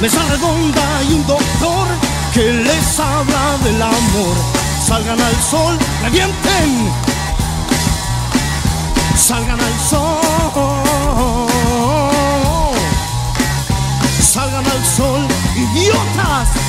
Mesa redonda y un doctor que les habla del amor. Salgan al sol, revienten. Salgan al sol. Salgan al sol, idiotas.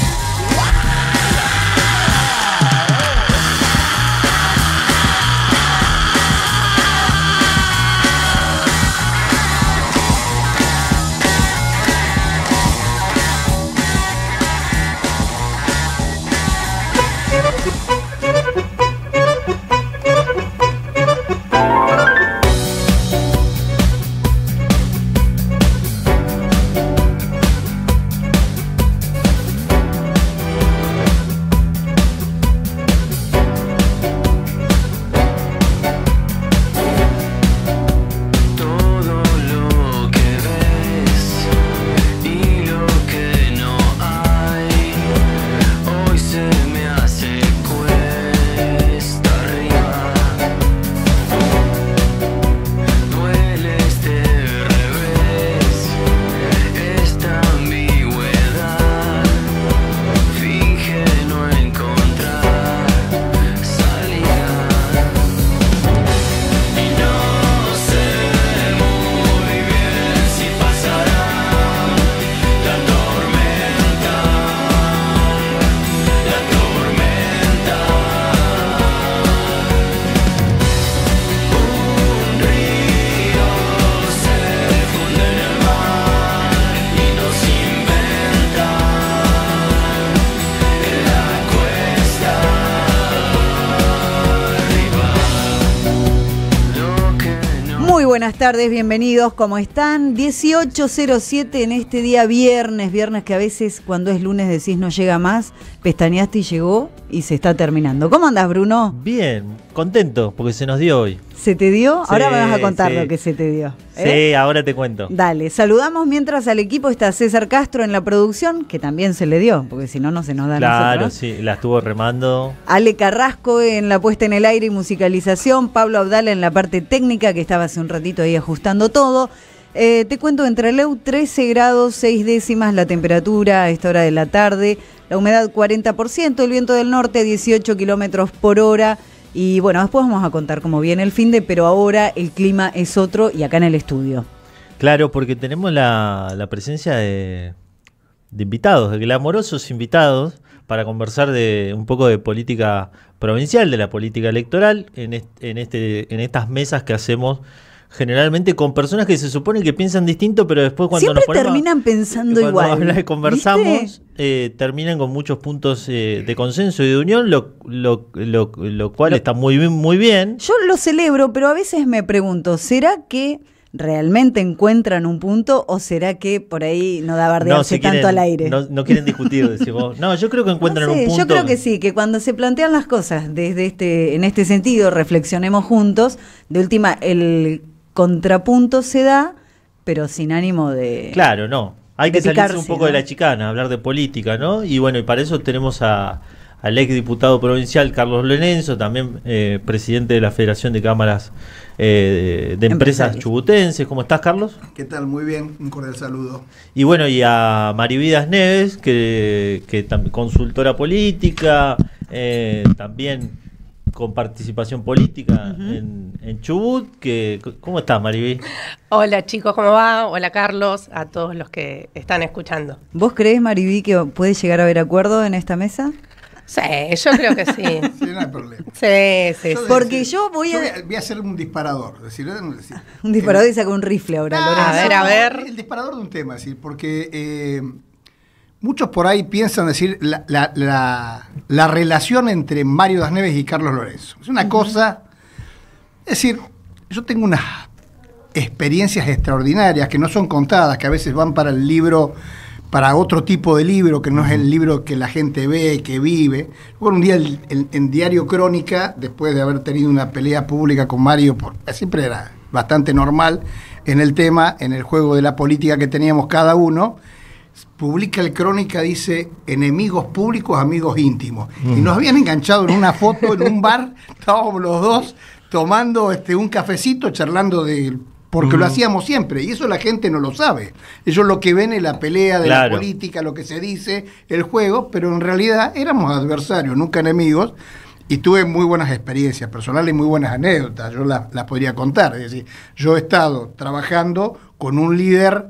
Tardes, bienvenidos, ¿cómo están? 18.07 en este día viernes, viernes que a veces cuando es lunes decís no llega más, pestañaste y llegó y se está terminando. ¿Cómo andas, Bruno? Bien, contento porque se nos dio hoy. ¿Se te dio? Ahora me vas a contar sí. lo que se te dio. ¿eh? Sí, ahora te cuento. Dale, saludamos mientras al equipo está César Castro en la producción, que también se le dio, porque si no, no se nos da Claro, nosotros. sí, la estuvo remando. Ale Carrasco en la puesta en el aire y musicalización, Pablo Abdala en la parte técnica que estaba hace un ratito ahí ajustando todo. Eh, te cuento, entre Leu 13 grados 6 décimas la temperatura a esta hora de la tarde, la humedad 40%, el viento del norte 18 kilómetros por hora. Y bueno, después vamos a contar cómo viene el fin de, pero ahora el clima es otro y acá en el estudio. Claro, porque tenemos la, la presencia de, de invitados, de glamorosos invitados, para conversar de un poco de política provincial, de la política electoral, en, est- en, este, en estas mesas que hacemos generalmente con personas que se supone que piensan distinto, pero después cuando Siempre nos ponemos, terminan pensando cuando igual. conversamos, ¿viste? Eh, terminan con muchos puntos eh, de consenso y de unión, lo, lo, lo, lo cual está muy bien, muy bien. Yo lo celebro, pero a veces me pregunto, ¿será que realmente encuentran un punto o será que por ahí no da bardearse se tanto quieren- al aire? No, no quieren discutir, decís vos. No, yo creo que encuentran No sé, un punto. Yo creo que sí, que cuando se plantean las cosas desde este, en este sentido, reflexionemos juntos. De última, el contrapunto se da, pero sin ánimo de. Claro, no. Hay que salirse un poco de la chicana, hablar de política, ¿no? Y bueno, y para eso tenemos a, al ex diputado provincial Carlos Lorenzo, también eh, presidente de la Federación de Cámaras eh, de, de Empresas. Chubutenses. ¿Cómo estás, Carlos? ¿Qué tal? Muy bien, un cordial saludo. Y bueno, y a Marividas Neves, que, que consultora política, eh, también con participación política en, en Chubut. Que, ¿Cómo estás, Mariví? Hola chicos, ¿cómo va? Hola Carlos, a todos los que están escuchando. ¿Vos creés, Mariví, que puede llegar a haber acuerdo en esta mesa? Sí, yo creo que sí. Sí, no hay problema. Sí, sí, Yo sí. Porque yo voy a- voy a hacer un disparador. es decir, decir, Un disparador y saca un rifle ahora, Ah, Lorenzo. A ver, a ver. El disparador de un tema, es decir, porque eh, muchos por ahí piensan decir la, la- la- la relación entre Mario Das Neves y Carlos Lorenzo. Es una cosa. Es decir, yo tengo unas experiencias extraordinarias que no son contadas, que a veces van para el libro, para otro tipo de libro, que no es el libro que la gente ve, que vive. Bueno, un día en Diario Crónica, después de haber tenido una pelea pública con Mario, por, siempre era bastante normal en el tema, en el juego de la política que teníamos cada uno, publica el Crónica, dice, enemigos públicos, amigos íntimos. Y nos habían enganchado en una foto en un bar, estábamos los dos tomando este, un cafecito, charlando de porque lo Ujú. hacíamos siempre, y eso la gente no lo sabe. Ellos lo que ven es la pelea de Claro. la política, lo que se dice, el juego, pero en realidad éramos adversarios, nunca enemigos, y tuve muy buenas experiencias personales y muy buenas anécdotas, yo las, las podría contar. Es decir, yo he estado trabajando con un líder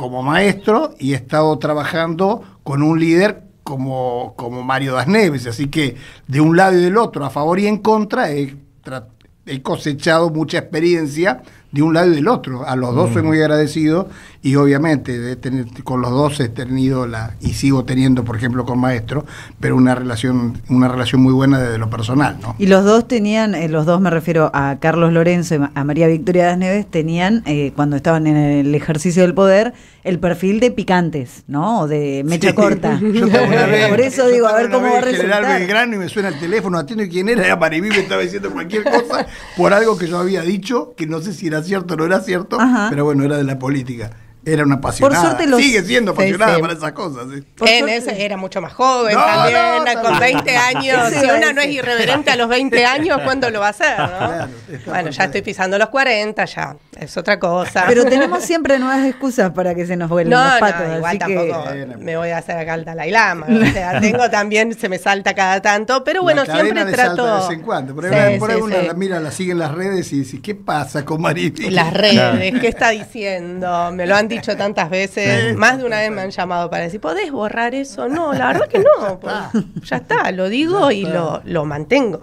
como maestro y he estado trabajando con un líder como, como Mario Das Neves, así que de un lado y del otro, a favor y en contra, he, cosechado mucha experiencia de un lado y del otro. A los dos soy muy agradecido y obviamente de tener- con los dos he tenido la, y sigo teniendo, por ejemplo, con Maestro, pero una relación, una relación muy buena desde lo personal, ¿no? Y los dos tenían, eh, los dos me refiero a Carlos Lorenzo y a María Victoria Das Neves, tenían, eh, cuando estaban en el ejercicio del poder, el perfil de picantes, ¿no? O de mecha Sí. corta. Yo vez- Por eso yo digo, a ver cómo va a resultar. Belgrano y me suena el teléfono, atiendo y quién era, era Maribí, me estaba diciendo cualquier cosa por algo que yo había dicho, que no sé si era cierto o no era cierto, Ajá. pero bueno, era de la política. Era una apasionada. suerte los- Sigue siendo apasionada sí. para esas cosas. ¿sí? Por en suerte- ese era mucho más joven No, también, no, con también. 20 años. Si una no es irreverente a los 20 años, ¿cuándo lo va a hacer? no? Claro, está bueno, ya estoy pisando los 40, ya es otra cosa. Pero tenemos siempre nuevas excusas para que se nos vuelen no, los no, patos. igual así tampoco que me voy a hacer acá el Dalai Lama. O sea, tengo también, se me salta cada tanto, pero bueno, la siempre le trato. salta de vez en cuando. Por Sí, ahí, por ahí sí, uno sí. la mira, la sigue en las redes y dice, ¿qué pasa con Maribí? Las redes, ¿qué está diciendo? Me lo han dicho tantas veces. Más de una vez me han llamado para decir, ¿podés borrar eso? No, la verdad que no. pues, ya está, lo digo y lo, lo mantengo.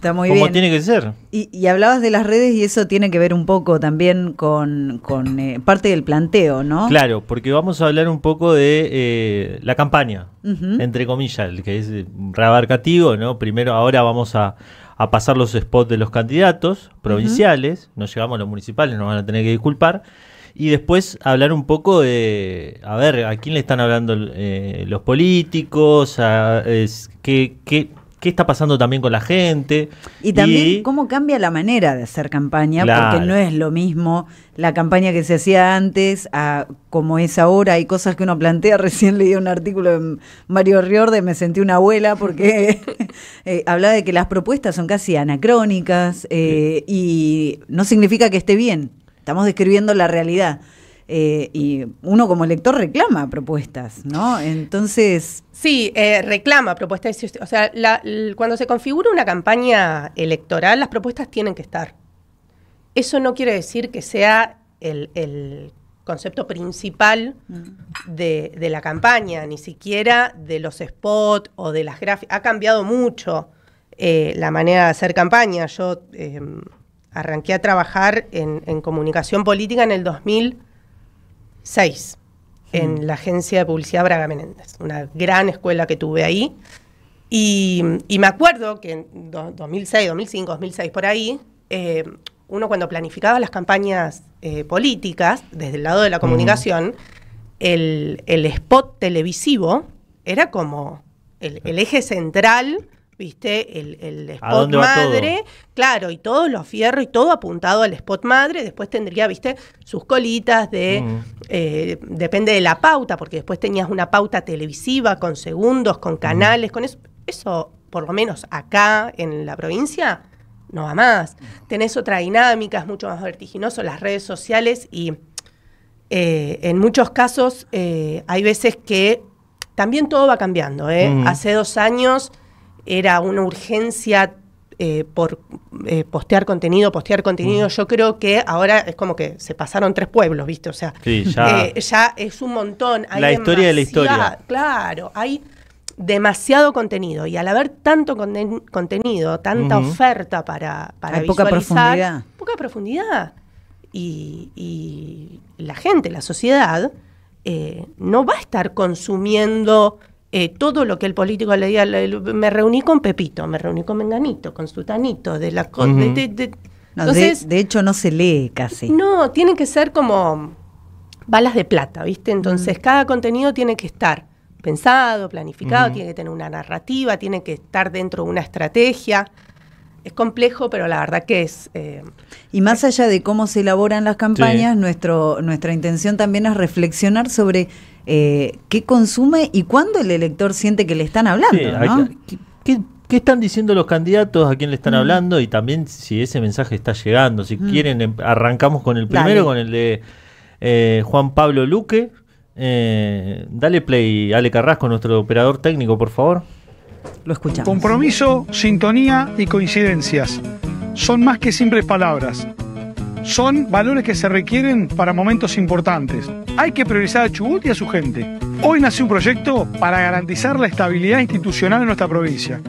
Está muy Como bien. tiene que ser. Y, y hablabas de las redes y eso tiene que ver un poco también con, con, eh, parte del planteo, ¿no? Claro, porque vamos a hablar un poco de eh, la campaña, entre comillas, el que es eh, reabarcativo, ¿no? Primero, ahora vamos a, a pasar los spots de los candidatos provinciales, no llegamos a los municipales, nos van a tener que disculpar. Y después hablar un poco de, a ver, a quién le están hablando eh, los políticos, a, es, qué, qué, qué está pasando también con la gente. Y también cómo cambia la manera de hacer campaña, Claro. porque no es lo mismo la campaña que se hacía antes a como es ahora. Hay cosas que uno plantea. Recién leí un artículo de Mario Riorde, me sentí una abuela porque eh, hablaba de que las propuestas son casi anacrónicas eh, y no significa que esté bien. Estamos describiendo la realidad. Eh, y uno como lector reclama propuestas, ¿no? Entonces, Sí, eh, reclama propuestas. O sea, la- cuando se configura una campaña electoral, las propuestas tienen que estar. Eso no quiere decir que sea el, el concepto principal de, de la campaña, ni siquiera de los spots o de las gráficas. Ha cambiado mucho eh, la manera de hacer campaña. Yo eh, arranqué a trabajar en, en comunicación política en el 2006 en la agencia de publicidad Braga Menéndez, una gran escuela que tuve ahí. Y, y me acuerdo que en do- 2006, 2005, 2006, por ahí, eh, uno cuando planificaba las campañas eh, políticas, desde el lado de la comunicación, el, el spot televisivo era como el, el eje central, ¿viste? El, el spot dónde va todo? madre, claro, y todos los fierros y todo apuntado al spot madre. Después tendría, ¿viste? Sus colitas de. Mm. eh, depende de la pauta, porque después tenías una pauta televisiva con segundos, con canales, con eso. Eso, por lo menos acá en la provincia, no va más. Tenés otra dinámica, es mucho más vertiginoso, las redes sociales y eh, en muchos casos eh, hay veces que también todo va cambiando. ¿eh? Ujú. Hace dos años era una urgencia eh, por eh, postear contenido, postear contenido. Yo creo que ahora es como que se pasaron tres pueblos, ¿viste? O sea, Sí, ya. eh, ya es un montón. Hay La historia de la historia. Claro, hay demasiado contenido y al haber tanto conten- contenido, tanta oferta para, para Hay poca visualizar, profundidad. poca profundidad. Y, y la gente, la sociedad, eh, no va a estar consumiendo eh, todo lo que el político le diga. Me reuní con Pepito, me reuní con Menganito, con Sutanito, de la de- de- de- no, de- Entonces, de, hecho no se lee casi. no, tiene que ser como balas de plata, ¿viste? Entonces, cada contenido tiene que estar pensado, planificado, tiene que tener una narrativa, tiene que estar dentro de una estrategia. Es complejo, pero la verdad que es... eh, Y más allá de cómo se elaboran las campañas, nuestro, nuestra intención también es reflexionar sobre eh, qué consume y cuándo el elector siente que le están hablando, Sí, ¿no? ¿qué, qué- ¿Qué están diciendo los candidatos? ¿A quién le están hablando? Y también si ese mensaje está llegando. Si quieren, em- arrancamos con el Dale. primero, con el de eh, Juan Pablo Luque. Eh, dale play, Ale Carrasco, nuestro operador técnico, por favor. Lo escuchamos. Compromiso, sintonía y coincidencias. Son más que simples palabras. Son valores que se requieren para momentos importantes. Hay que priorizar a Chubut y a su gente. Hoy nació un proyecto para garantizar la estabilidad institucional en nuestra provincia.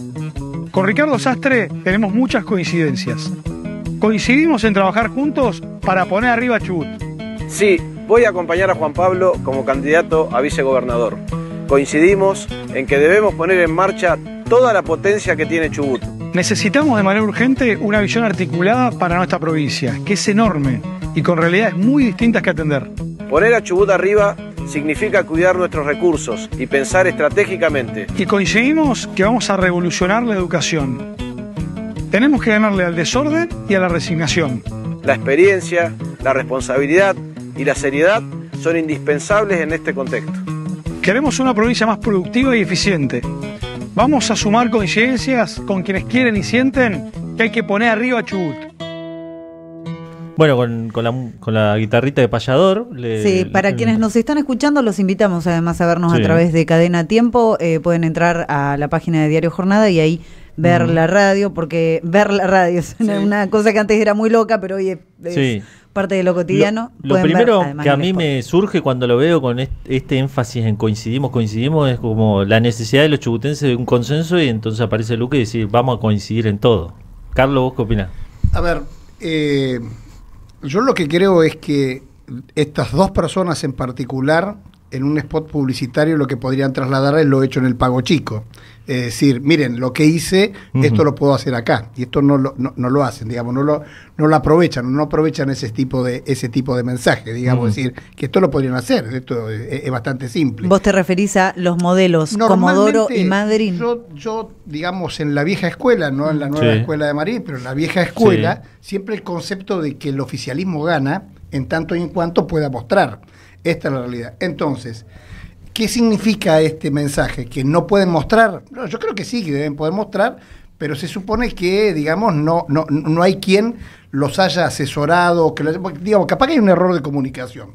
Con Ricardo Sastre tenemos muchas coincidencias. Coincidimos en trabajar juntos para poner arriba a Chubut. Sí, voy a acompañar a Juan Pablo como candidato a vicegobernador. Coincidimos en que debemos poner en marcha toda la potencia que tiene Chubut. Necesitamos de manera urgente una visión articulada para nuestra provincia, que es enorme y con realidades muy distintas que atender. Poner a Chubut arriba significa cuidar nuestros recursos y pensar estratégicamente. Y coincidimos que vamos a revolucionar la educación. Tenemos que ganarle al desorden y a la resignación. La experiencia, la responsabilidad y la seriedad son indispensables en este contexto. Queremos una provincia más productiva y eficiente. Vamos a sumar coincidencias con quienes quieren y sienten que hay que poner arriba a Chubut. Bueno, con, con la, con la guitarrita de payador. le- Sí, para le- quienes nos están escuchando, los invitamos además a vernos Sí. a través de Cadena Tiempo. Eh, pueden entrar a la página de Diario Jornada y ahí ver la radio, porque ver la radio es Sí. una cosa que antes era muy loca, pero hoy es, es Sí. Parte de lo cotidiano. Lo, lo Pueden ver, primero además, que a mí me surge cuando lo veo con est- este énfasis en coincidimos, coincidimos, es como la necesidad de los chubutenses de un consenso y entonces aparece Luque y decir vamos a coincidir en todo. Carlos, ¿vos qué opinás? A ver, eh, yo lo que creo es que estas dos personas en particular, en un spot publicitario, lo que podrían trasladar es lo hecho en el pago chico. Es decir, miren, lo que hice, esto lo puedo hacer acá. Y esto no lo, no, no lo hacen, digamos, no lo, no lo aprovechan, no aprovechan ese tipo de, ese tipo de mensaje, digamos, es decir, que esto lo podrían hacer, esto es, es bastante simple. Vos te referís a los modelos Comodoro y Madryn. Yo, yo, digamos, en la vieja escuela, no en la nueva Sí. escuela de Marín, pero en la vieja escuela, siempre el concepto de que el oficialismo gana en tanto y en cuanto pueda mostrar. Esta es la realidad. Entonces, ¿qué significa este mensaje? ¿Que no pueden mostrar? No, yo creo que sí, que deben poder mostrar, pero se supone que, digamos, no, no, no hay quien los haya asesorado, que los- digamos, capaz que hay un error de comunicación.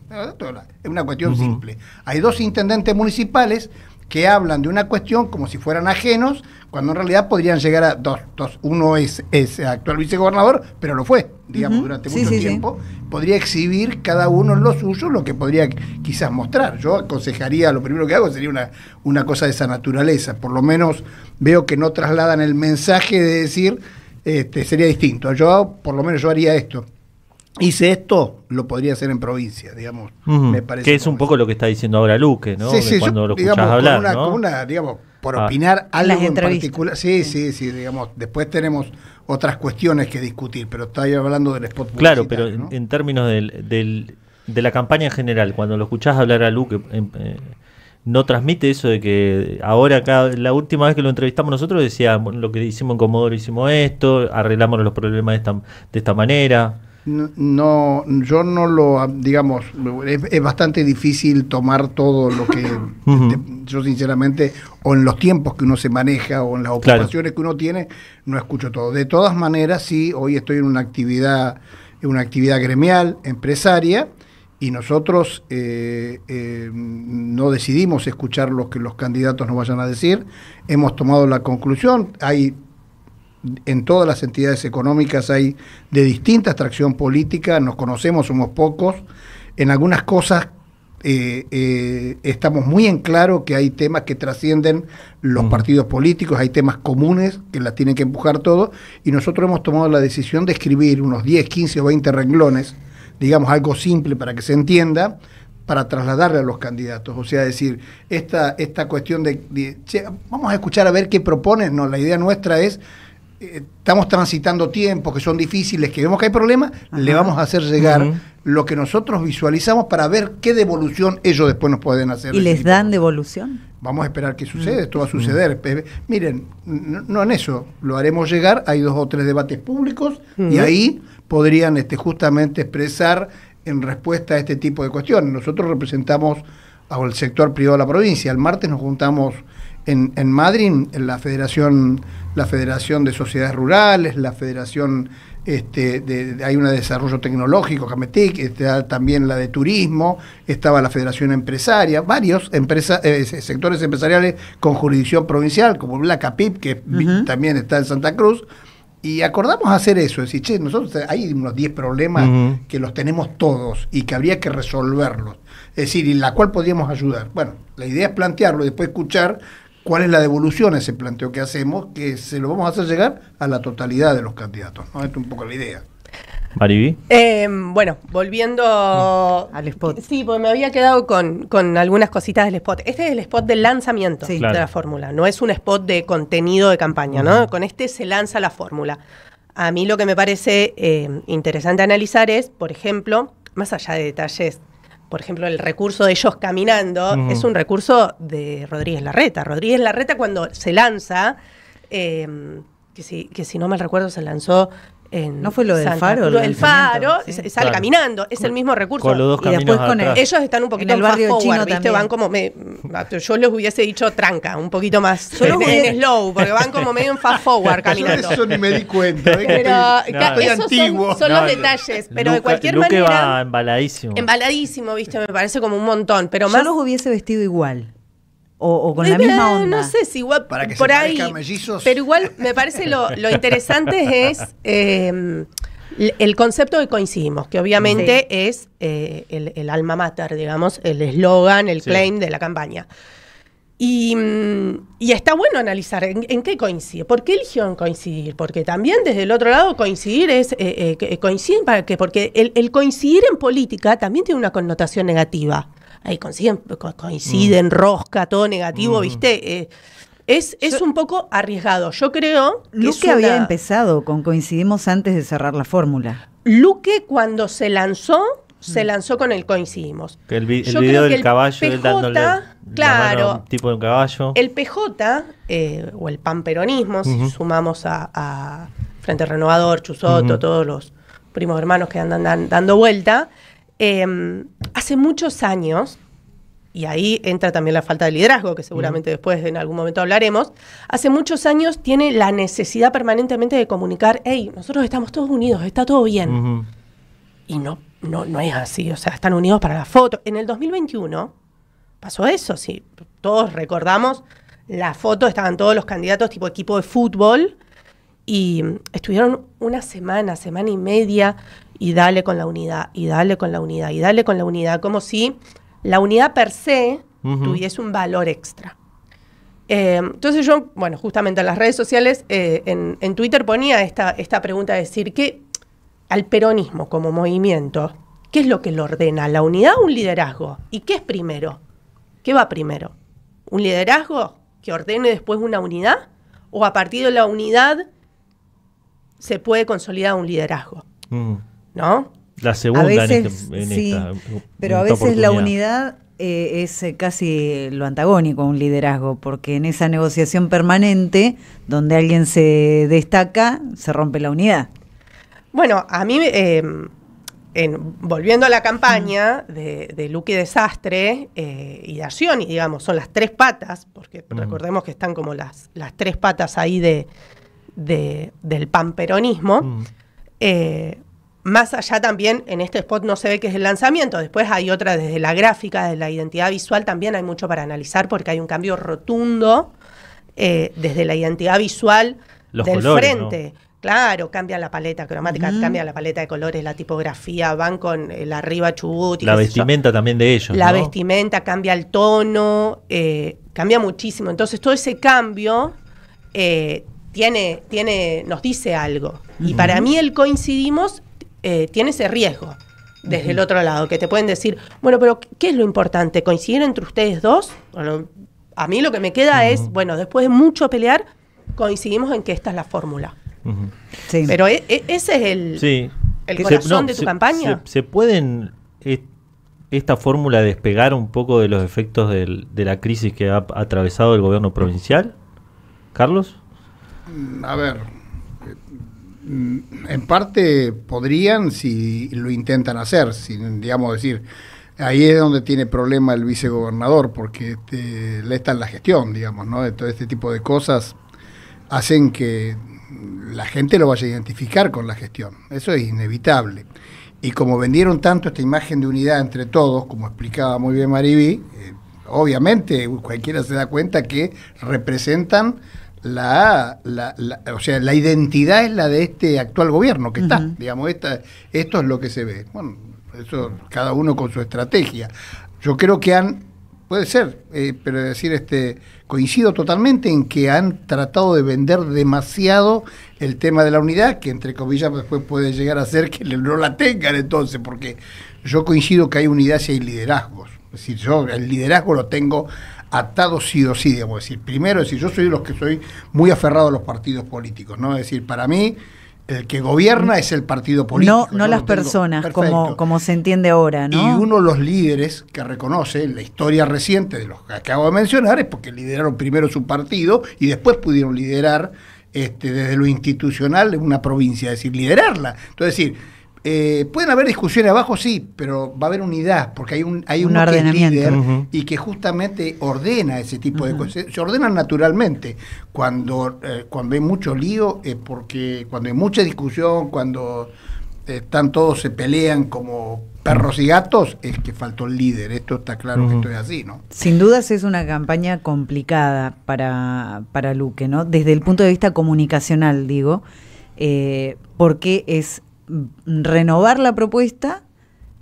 Es una cuestión simple. Hay dos intendentes municipales que hablan de una cuestión como si fueran ajenos, cuando en realidad podrían llegar a dos. dos. Uno es, es actual vicegobernador, pero lo fue, digamos, durante Sí, mucho sí, sí. Podría exhibir cada uno en lo suyo lo que podría quizás mostrar. Yo aconsejaría, lo primero que hago sería una, una cosa de esa naturaleza. Por lo menos veo que no trasladan el mensaje de decir, este, sería distinto. Yo, por lo menos yo haría esto. Hice esto, lo podría hacer en provincia, digamos. Me parece que es un poco lo que está diciendo ahora Luque, ¿no? Sí, sí, yo, cuando lo digamos, con hablar, una, ¿no? con una, digamos, por Ah. opinar algo Las en particular. Sí, sí, sí, digamos, después tenemos otras cuestiones que discutir, pero estoy hablando del spot Claro, pero en, publicitario, ¿no? en términos del, del- de la campaña en general, cuando lo escuchás hablar a Luque, em, eh, no transmite eso de que ahora, cada, la última vez que lo entrevistamos nosotros, decía, "Bueno, lo que hicimos en Comodoro hicimos esto, arreglamos los problemas de esta, de esta manera. No, no, yo no lo, digamos, es, es bastante difícil tomar todo lo que, Ujú. te- yo sinceramente, o en los tiempos que uno se maneja, o en las Claro. ocupaciones que uno tiene, no escucho todo. De todas maneras, sí, hoy estoy en una actividad, en una actividad gremial, empresaria, y nosotros eh, eh, no decidimos escuchar lo que los candidatos nos vayan a decir. Hemos tomado la conclusión, hay en todas las entidades económicas hay de distinta extracción política, nos conocemos, somos pocos. En algunas cosas eh, eh, estamos muy en claro que hay temas que trascienden los partidos políticos, hay temas comunes que las tienen que empujar todo, y nosotros hemos tomado la decisión de escribir unos 10, 15 o 20 renglones, digamos algo simple para que se entienda, para trasladarle a los candidatos. O sea, decir, esta, esta cuestión de, de, "Che, vamos a escuchar a ver qué proponen, no, la idea nuestra es eh, estamos transitando tiempos que son difíciles, que vemos que hay problemas, le vamos a hacer llegar lo que nosotros visualizamos para ver qué devolución ellos después nos pueden hacer. ¿Y les tipo. dan devolución? Vamos a esperar qué sucede, esto va a suceder. Pe- Miren, no, no en eso, lo haremos llegar, hay dos o tres debates públicos y ahí podrían este, justamente expresar en respuesta a este tipo de cuestiones. Nosotros representamos al sector privado de la provincia. El martes nos juntamos en, en Madrid, en la Federación la Federación de Sociedades Rurales, la Federación, este, de, hay una de Desarrollo Tecnológico, Cametic, está también la de Turismo, estaba la Federación Empresaria, varios empresa, eh, se- sectores empresariales con jurisdicción provincial, como la CAPIP, que también está en Santa Cruz, y acordamos hacer eso, decir, che, nosotros hay unos 10 problemas que los tenemos todos y que habría que resolverlos. Es decir, y la cual podríamos ayudar. Bueno, la idea es plantearlo y después escuchar cuál es la devolución a ese planteo que hacemos, que se lo vamos a hacer llegar a la totalidad de los candidatos. ¿no? Esta es un poco la idea. Mariví. Eh, bueno, volviendo Al spot. Sí, porque me había quedado con, con algunas cositas del spot. Este es el spot del lanzamiento Sí. de Claro. la fórmula, no es un spot de contenido de campaña, ¿no? Con este se lanza la fórmula. A mí lo que me parece eh, interesante analizar es, por ejemplo, más allá de detalles, por ejemplo, el recurso de ellos caminando, es un recurso de Rodríguez Larreta. Rodríguez Larreta cuando se lanza, eh, que, si, que si no mal recuerdo se lanzó en... ¿No fue lo del Santa Faro, el Cruz. El lanzamiento? Faro, Sí. sale Claro. caminando, es el mismo recurso. Con los dos Y después caminos con el-. Ellos están un poquito En el barrio fast chino forward, ¿viste? también. Van como. me- yo les hubiese dicho tranca, un poquito más. Yo en, slow, porque van como medio en fast forward caminando. Eso ni me di cuenta. ¿eh? Pero estoy- ca- estoy esos son- antiguo. son, No, los detalles. Pero de cualquier Luque va manera. embaladísimo. Embaladísimo, ¿viste? Me parece como un montón. Pero Yo más. los hubiese vestido igual. O, o con la Eh, misma onda. No sé si igual Para que se por ahí. parezcan mellizos. Pero igual me parece lo, lo interesante es eh, el concepto que coincidimos, que obviamente es eh, el, el alma mater, digamos, el eslogan, el Sí. claim de la campaña. Y, mm, y está bueno analizar en, en qué coincide. ¿Por qué eligieron coincidir? Porque también desde el otro lado coincidir es eh, eh, que coinciden para qué? Porque el, el coincidir en política también tiene una connotación negativa. Ahí coinciden, co- coinciden, rosca, todo negativo, ¿viste? Eh, es, es un poco arriesgado. Yo creo que es Luque había empezado con coincidimos antes de cerrar la fórmula. Luque cuando se lanzó, se lanzó con el coincidimos. Que el, vi- el video del el caballo, él PJ, dándole la claro. mano a un tipo de un caballo. El PJ, eh, o el panperonismo, si Ujú. sumamos a, a Frente Renovador, Chusoto, todos los primos hermanos que andan dan- dando vuelta, eh, hace muchos años, y ahí entra también la falta de liderazgo, que seguramente después en algún momento hablaremos, hace muchos años tiene la necesidad permanentemente de comunicar, hey, nosotros estamos todos unidos, está todo bien. Y no, no, no es así, o sea, están unidos para la foto. En el 2021 pasó eso, sí. Todos recordamos la foto, estaban todos los candidatos tipo equipo de fútbol y estuvieron una semana, semana y media y dale con la unidad, y dale con la unidad, y dale con la unidad, como si la unidad per se Ujú. tuviese un valor extra. Eh, entonces yo, bueno, justamente en las redes sociales, eh, en, en Twitter ponía esta, esta pregunta, de decir, que al peronismo como movimiento, ¿qué es lo que lo ordena? ¿La unidad o un liderazgo? ¿Y qué es primero? ¿Qué va primero? ¿Un liderazgo que ordene después una unidad? ¿O a partir de la unidad se puede consolidar un liderazgo? Ujú. ¿No? La segunda a en este- en sí, esta- pero a en veces la unidad eh, es eh, casi lo antagónico a un liderazgo, porque en esa negociación permanente, donde alguien se destaca, se rompe la unidad. Bueno, a mí, eh, en- volviendo a la campaña de, de Luque Desastre eh, y y digamos, son las tres patas, porque Mm. recordemos que están como las, las tres patas ahí de, de- del panperonismo. Mm. Eh, más allá también, en este spot no se ve que es el lanzamiento, después hay otra desde la gráfica, de la identidad visual, también hay mucho para analizar porque hay un cambio rotundo eh, desde la identidad visual Los del colores, frente. Claro, cambia la paleta cromática, cambia la paleta de colores, la tipografía, van con el arriba chubut. y La yo. vestimenta también de ellos. La ¿no? vestimenta cambia el tono, eh, cambia muchísimo. Entonces todo ese cambio eh, tiene, tiene, nos dice algo. Y para mí el coincidimos eh, tiene ese riesgo desde el otro lado, que te pueden decir, bueno, pero ¿qué es lo importante? ¿Coincidir entre ustedes dos? Bueno, a mí lo que me queda es, bueno, después de mucho pelear, coincidimos en que esta es la fórmula. Sí. Pero e- e- ese es el, Sí. el Se- corazón no, de tu se- campaña. Se, se pueden e- esta fórmula despegar un poco de los efectos del- de la crisis que ha atravesado el gobierno provincial? Carlos. A ver, mm, en parte podrían si lo intentan hacer, si, digamos decir, ahí es donde tiene problema el vicegobernador, porque este, le está en la gestión, digamos, ¿no? De todo este tipo de cosas. hacen que la gente lo vaya a identificar con la gestión. Eso es inevitable. Y como vendieron tanto esta imagen de unidad entre todos, como explicaba muy bien Mariví, eh, obviamente cualquiera se da cuenta que representan la, la- la- o sea, la identidad es la de este actual gobierno que está, digamos, esta, esto es lo que se ve. Bueno, eso cada uno con su estrategia. Yo creo que han, puede ser, eh, pero decir, este, coincido totalmente en que han tratado de vender demasiado el tema de la unidad, que entre comillas después puede llegar a ser que no la tengan entonces, porque yo coincido que hay unidad si hay liderazgos. Es decir, yo el liderazgo lo tengo atado sí o sí, digamos. Es decir, primero, es decir, yo soy de los que soy muy aferrado a los partidos políticos, ¿no? Es decir, para mí, el que gobierna es el partido político. no no las personas, como, como se entiende ahora, ¿no? Y uno de los líderes que reconoce en la historia reciente de los que acabo de mencionar es porque lideraron primero su partido y después pudieron liderar este, desde lo institucional una provincia, es decir, liderarla. Entonces, es decir, eh, pueden haber discusiones abajo, sí, pero va a haber unidad, porque hay un hay Un uno que es líder y que justamente ordena ese tipo de cosas. Se ordenan naturalmente. Cuando, eh, cuando hay mucho lío, es porque cuando hay mucha discusión, cuando eh, están todos se pelean como perros y gatos, es que faltó el líder. Esto está claro que Ujú. esto es así, ¿no? Sin dudas es una campaña complicada para, para Luque, ¿no? Desde el punto de vista comunicacional, digo, eh, porque es renovar la propuesta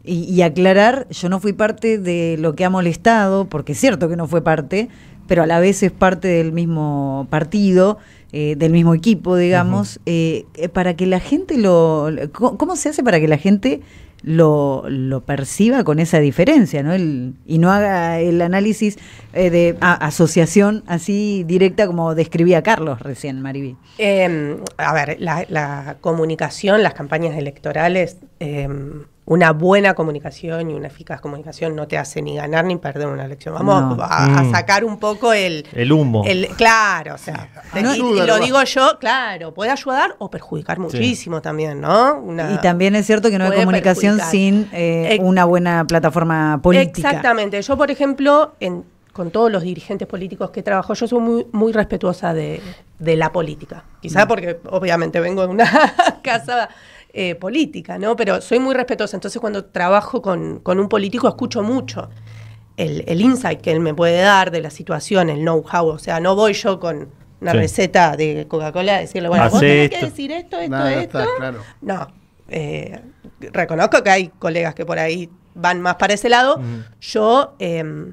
y, y aclarar, yo no fui parte de lo que ha molestado, porque es cierto que no fue parte, pero a la vez es parte del mismo partido, eh, del mismo equipo, digamos, eh, eh, para que la gente lo... ¿cómo, cómo se hace para que la gente lo, lo perciba con esa diferencia, ¿no? El- y no haga el análisis eh, de asociación así directa como describía Carlos recién, Mariví. Eh, a ver, la, la comunicación, las campañas electorales, eh, una buena comunicación y una eficaz comunicación no te hace ni ganar ni perder una elección. Vamos No. a, a Mm. sacar un poco el... El humo. el- claro, o sea, Sí. y- y, Ayuda, lo ¿no? digo yo, claro, puede ayudar o perjudicar muchísimo también, ¿no? Una- y también es cierto que no hay comunicación perjudicar. sin eh, una buena plataforma política. Exactamente. Yo, por ejemplo, en- con todos los dirigentes políticos que trabajo, yo soy muy, muy respetuosa de, de la política. Mm. Quizá porque obviamente vengo de una casa eh, política, ¿no? Pero soy muy respetuosa. Entonces, cuando trabajo con, con un político, escucho mucho el, el insight que él me puede dar de la situación, el know-how. O sea, no voy yo con una Sí. receta de Coca-Cola a decirle, bueno, vos tenés que esto. decir esto, esto, Nada, esto. está claro. No, eh, reconozco que hay colegas que por ahí van más para ese lado. Yo eh,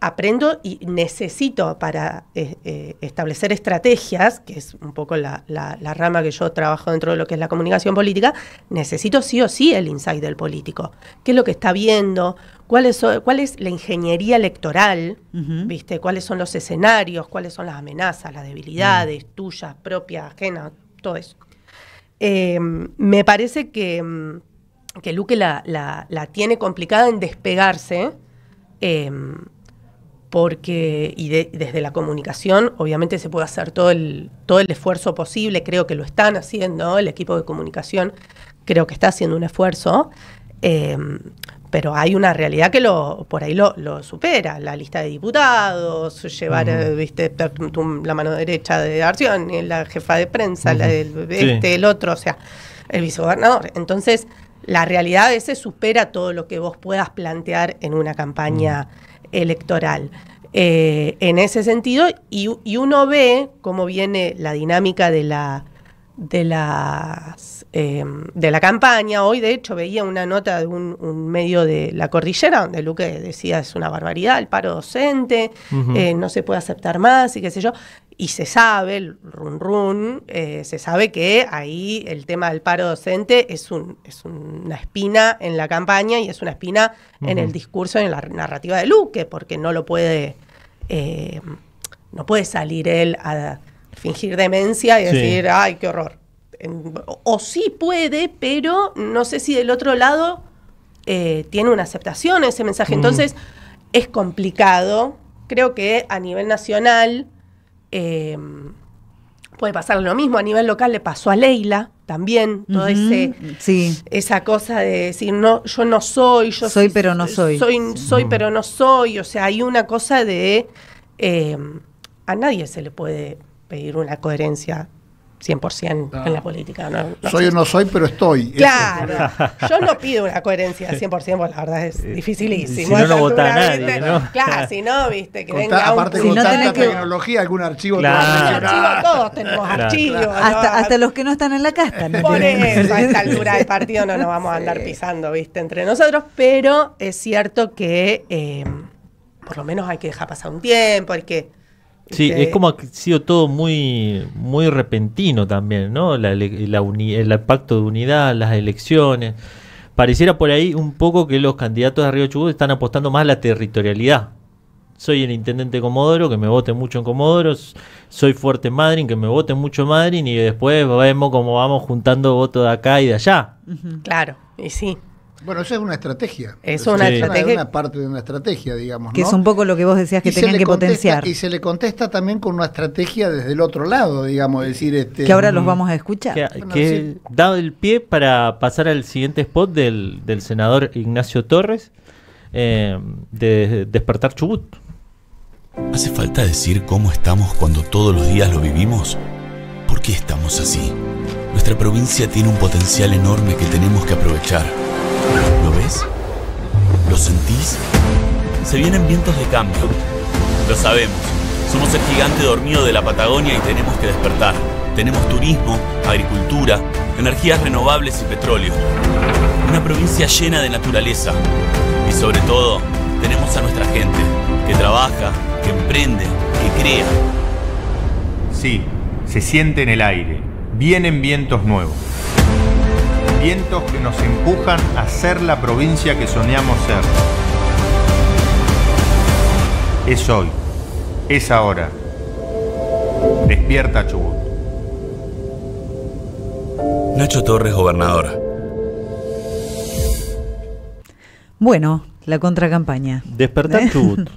aprendo y necesito para eh, eh, establecer estrategias, que es un poco la, la- la rama que yo trabajo dentro de lo que es la comunicación política, necesito sí o sí el insight del político. ¿Qué es lo que está viendo? ¿Cuál es, cuál es la ingeniería electoral? ¿Viste? ¿Cuáles son los escenarios? ¿Cuáles son las amenazas, las debilidades tuyas, propias, ajenas? Todo eso. Eh, me parece que, mm, que Luque la, la- tiene complicada en despegarse, porque, y de- desde la comunicación, obviamente se puede hacer todo el, todo el esfuerzo posible, creo que lo están haciendo, el equipo de comunicación creo que está haciendo un esfuerzo, eh, pero hay una realidad que lo por ahí lo, lo supera, la lista de diputados, llevar, eh, viste, per- tu- la mano derecha de Arción, la jefa de prensa, la del- Sí. este, el otro, o sea, el vicegobernador. Entonces, la realidad a veces supera todo lo que vos puedas plantear en una campaña electoral. Eh, en ese sentido, y, y uno ve cómo viene la dinámica de la de las eh, de la campaña. Hoy, de hecho, veía una nota de un, un medio de la cordillera donde Luque decía es una barbaridad el paro docente, eh, no se puede aceptar más y qué sé yo. Y se sabe, el run run, eh, se sabe que ahí el tema del paro docente es, un, es una espina en la campaña y es una espina en el discurso, en la narrativa de Luque, porque no lo puede, eh, no puede salir él a fingir demencia y Sí. decir, ay, qué horror. O, o sí puede, pero no sé si del otro lado eh, tiene una aceptación ese mensaje. Entonces, es complicado. Creo que a nivel nacional eh, puede pasar lo mismo. A nivel local le pasó a Leila también, Ujú, ese Sí. esa cosa de decir no yo no soy yo Soy, pero no soy. soy Sí. soy pero no soy o sea hay una cosa de eh, a nadie se le puede pedir una coherencia 100% en la política. No, no Soy sé. o no soy, pero estoy. Claro, yo no pido una coherencia 100%, porque la verdad es dificilísimo. si no, no vota. Claro, si no, viste, que Con venga un aparte Si con no tanta que- tecnología, algún archivo Claro, archivo, todos tenemos Claro. archivos. ¿no? Hasta, hasta los que no están en la casta. ¿no? Por eso, a esta altura del partido no nos vamos a andar pisando, ¿viste? Entre nosotros, pero es cierto que eh, por lo menos hay que dejar pasar un tiempo, hay que... Sí, es como que ha sido todo muy, muy repentino también, ¿no? La, la uni- el pacto de unidad, las elecciones. Pareciera por ahí un poco que los candidatos de Río Chubut están apostando más a la territorialidad. Soy el intendente de Comodoro, que me voten mucho en Comodoro. Soy fuerte en Madrid, que me voten mucho en Madrid. Y después vemos cómo vamos juntando votos de acá y de allá. Claro, y sí. Bueno, eso es una estrategia. Es Eso una Sí. estrategia. una parte de una estrategia, digamos. Que ¿no? es un poco lo que vos decías que Y se tenían le que contesta- potenciar. Y se le contesta también con una estrategia desde el otro lado, digamos, decir, este, Que ahora los vamos a escuchar. Que, Bueno, que sí. da el pie para pasar al siguiente spot del, del senador Ignacio Torres eh, de Despertar Chubut. ¿Hace falta decir cómo estamos cuando todos los días lo vivimos? ¿Por qué estamos así? Nuestra provincia tiene un potencial enorme que tenemos que aprovechar. ¿Lo ves? ¿Lo sentís? Se vienen vientos de cambio. Lo sabemos. Somos el gigante dormido de la Patagonia y tenemos que despertar. Tenemos turismo, agricultura, energías renovables y petróleo. Una provincia llena de naturaleza. Y sobre todo, tenemos a nuestra gente, que trabaja, que emprende, que crea. Sí, se siente en el aire. Vienen vientos nuevos. Vientos que nos empujan a ser la provincia que soñamos ser. Es hoy. Es ahora. Despierta Chubut. Nacho Torres, gobernador. Bueno, la contracampaña. Despertar ¿Eh? Chubut.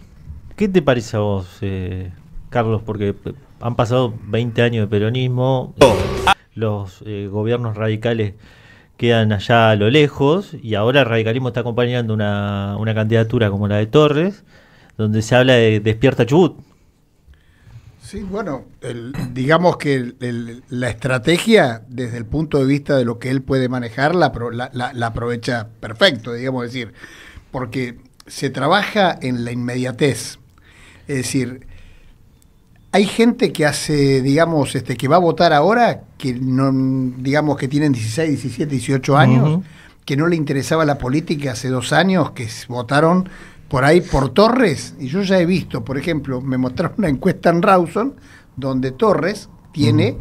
¿Qué te parece a vos, eh, Carlos? Porque eh, han pasado 20 años de peronismo, los eh, gobiernos radicales quedan allá a lo lejos y ahora el radicalismo está acompañando una, una candidatura como la de Torres, donde se habla de Despierta Chubut. Sí, bueno, digamos que la estrategia, desde el punto de vista de lo que él puede manejar, la, la- aprovecha perfecto, digamos, decir, porque se trabaja en la inmediatez. Es decir, hay gente que hace, digamos, este, que va a votar ahora, que no, digamos, que tienen 16, 17, 18 años, que no le interesaba la política hace dos años, que votaron por ahí por Torres, y yo ya he visto, por ejemplo, me mostraron una encuesta en Rawson, donde Torres tiene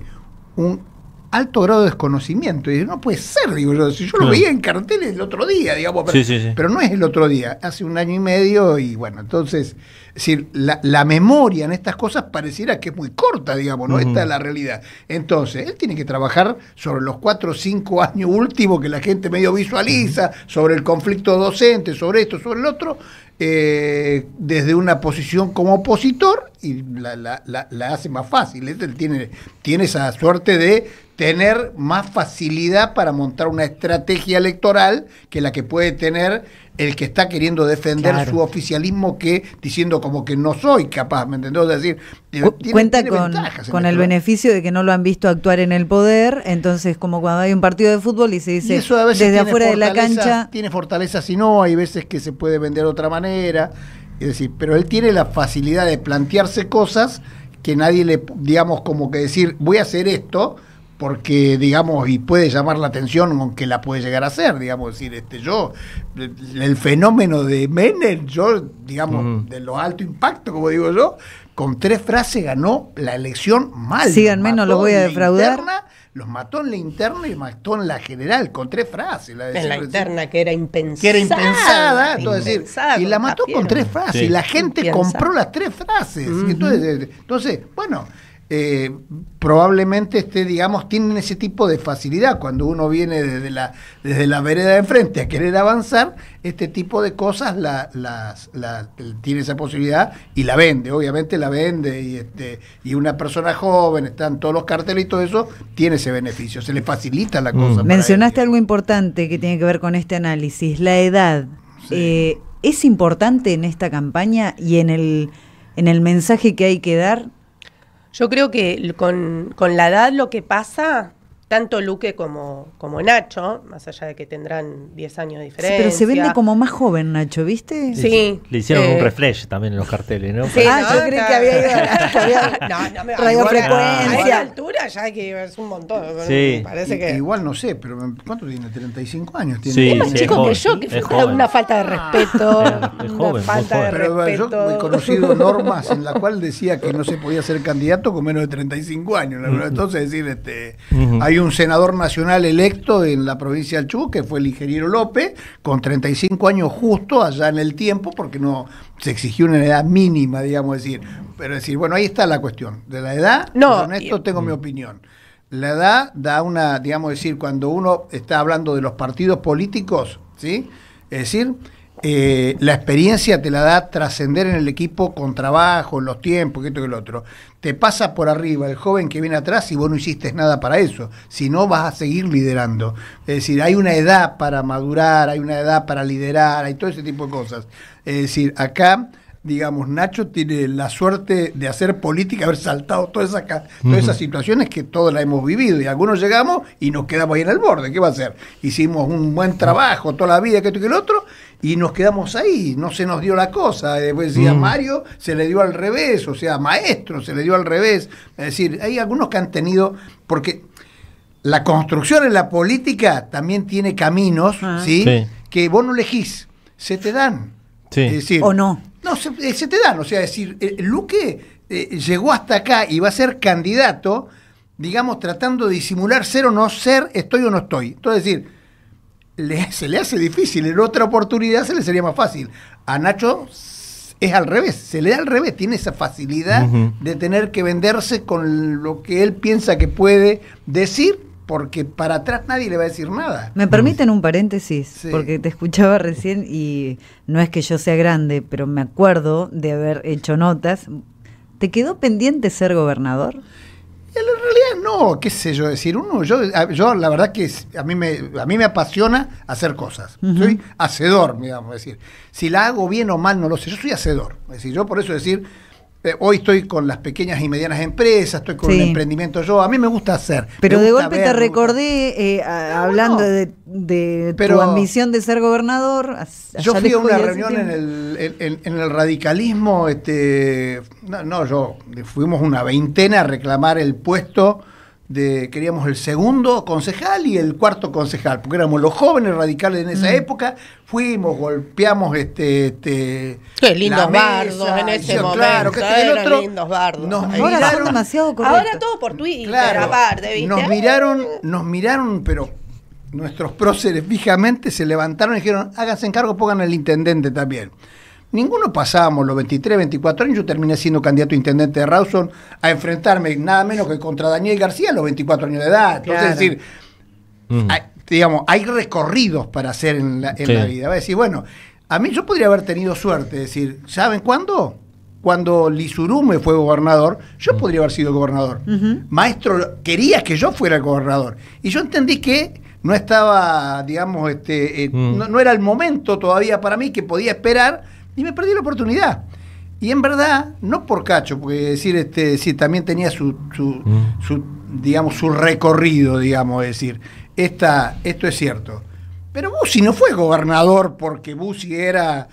un alto grado de desconocimiento. Y digo, no puede ser, digo yo, si yo lo veía en carteles el otro día, digamos, pero, Sí, sí, sí. pero no es el otro día, hace un año y medio, y bueno, entonces, es decir, la, la memoria en estas cosas pareciera que es muy corta, digamos, ¿no? Esta es la realidad. Entonces, él tiene que trabajar sobre los cuatro o cinco años últimos que la gente medio visualiza, sobre el conflicto docente, sobre esto, sobre el otro, eh, desde una posición como opositor y la, la- la- la hace más fácil. Él tiene, tiene esa suerte de tener más facilidad para montar una estrategia electoral que la que puede tener el que está queriendo defender Claro. su oficialismo que diciendo como que no soy capaz, ¿me entendés? Decir, eh, tiene- Cuenta tiene con, con el beneficio de que no lo han visto actuar en el poder, entonces como cuando hay un partido de fútbol y se Y dice eso a veces desde afuera de la cancha, Tiene fortaleza si no, hay veces que se puede vender de otra manera. Es decir, pero él tiene la facilidad de plantearse cosas que nadie le, digamos, como que decir, voy a hacer esto, porque, digamos, y puede llamar la atención, aunque la puede llegar a hacer, digamos, decir, este, yo, el, fenómeno de Menem, yo, digamos, Ujú. de lo alto impacto, como digo yo, con tres frases ganó la elección mal. Síganme, no los voy a en la defraudar. interna, los mató en la interna y mató en la general, con tres frases. La de En la interna, que era impensada. que era impensada, entonces, decir, impensada y la mató con tres frases, Sí. y la gente compró las tres frases. entonces, entonces, bueno, eh, probablemente este, digamos, tienen ese tipo de facilidad cuando uno viene desde la, desde la vereda de enfrente a querer avanzar, este tipo de cosas la, las- la- tiene esa posibilidad y la vende, obviamente la vende, y este, y una persona joven, están todos los carteles y todo eso, tiene ese beneficio, se le facilita la Mm. cosa. para mencionaste algo importante que tiene que ver con este análisis, la edad. Sí. Eh, ¿Es importante en esta campaña y en el, en el mensaje que hay que dar? Yo creo que con, con la edad lo que pasa, tanto Luque como, como Nacho, más allá de que tendrán 10 años de Sí, diferencia. pero se vende como más joven, Nacho, ¿viste? Sí. Le hicieron eh, un refresh también en los carteles, ¿no? Sí, Ah, ¿no? yo creí que había ido a- que había- No, no me radiofrecuencia. A esta altura ya hay que es un montón. Sí. Parece que. Igual no sé, pero ¿cuánto tiene? 35 años tiene. Sí, es más sí, chico es que joven, yo, que es fue joven. una falta de respeto. Es una joven, muy falta de joven. Pero eh, respeto. yo he conocido normas en la cual decía que no se podía ser candidato con menos de 35 años. Entonces, es decir, este, Ujú. Un senador nacional electo en la provincia del Chubut, que fue el ingeniero López, con 35 años justo allá en el tiempo, porque no se exigió una edad mínima, digamos decir. Pero decir, bueno, ahí está la cuestión. De la edad, No, con esto tengo mi opinión. La edad da una, digamos decir, cuando uno está hablando de los partidos políticos, ¿sí? Es decir, eh, la experiencia te la da trascender en el equipo con trabajo, en los tiempos, que esto que lo otro. Te pasa por arriba el joven que viene atrás y vos no hiciste nada para eso. Si no, vas a seguir liderando. Es decir, hay una edad para madurar, hay una edad para liderar, hay todo ese tipo de cosas. Es decir, acá digamos, Nacho tiene la suerte de hacer política, haber saltado todas esas, todas esas situaciones que todos la hemos vivido. Y algunos llegamos y nos quedamos ahí en el borde. ¿Qué va a hacer? Hicimos un buen trabajo toda la vida, que esto y que el otro, y nos quedamos ahí. No se nos dio la cosa. Después decía Mm. Mario, se le dio al revés. O sea, Maestro, se le dio al revés. Es decir, hay algunos que han tenido. Porque la construcción en la política también tiene caminos, Ah. ¿sí? Sí. Que vos no elegís, se te dan. Sí. Es decir, ¿O no? No, se, eh, se te dan. O sea, es decir, eh, Luque eh, llegó hasta acá y va a ser candidato, digamos, tratando de disimular ser o no ser, estoy o no estoy. Entonces, es decir, le- se le hace difícil. En otra oportunidad se le sería más fácil. A Nacho es al revés, se le da al revés. Tiene esa facilidad de tener que venderse con lo que él piensa que puede decir, porque para atrás nadie le va a decir nada. ¿Me permiten un paréntesis? Sí. Porque te escuchaba recién y no es que yo sea grande, pero me acuerdo de haber hecho notas. ¿Te quedó pendiente ser gobernador? En realidad no, qué sé yo decir, uno, yo, yo la verdad que a mí me, a mí me apasiona hacer cosas. Ujú. Soy hacedor, digamos, decir, si la hago bien o mal no lo sé, yo soy hacedor. Es decir, yo por eso decir, eh, hoy estoy con las pequeñas y medianas empresas, estoy con Sí. un emprendimiento yo, a mí me gusta hacer. Pero de golpe ver, te recordé, eh, a- No, hablando de, de Pero- tu ambición de ser gobernador. Yo fui a una reunión en el, en, en- en el radicalismo, este, no, no, yo, fuimos una veintena a reclamar el puesto de, queríamos el segundo concejal y el cuarto concejal, porque éramos los jóvenes radicales en esa Mm. época, fuimos, golpeamos este, este Qué lindos la mesa, bardos en ese momento. claro, que este el eran otro, lindos bardos. nos Ahora son miraron- demasiado correctos. Ahora todo por Twitter, Claro, aparte, ¿viste? nos miraron, nos miraron, pero nuestros próceres fijamente se levantaron y dijeron, háganse encargo, pongan al intendente también. Ninguno pasábamos los 23, 24 años, yo terminé siendo candidato a intendente de Rawson a enfrentarme nada menos que contra Daniel García a los 24 años de edad. Entonces, Claro. es decir, Mm. hay, digamos, hay recorridos para hacer en la, en Sí. la vida. Va a decir, bueno, a mí yo podría haber tenido suerte, es decir, ¿saben cuándo? Cuando Lizurume fue gobernador, yo podría haber sido gobernador. Maestro quería que yo fuera el gobernador. Y yo entendí que no estaba, digamos, este, eh, Mm. no, no era el momento todavía para mí que podía esperar y me perdí la oportunidad. Y en verdad, no por cacho, porque decir, este, sí, también tenía su, su, Mm. su, digamos, su recorrido, digamos, es decir, esta, esto es cierto. Pero Bussi no fue gobernador porque Bussi era.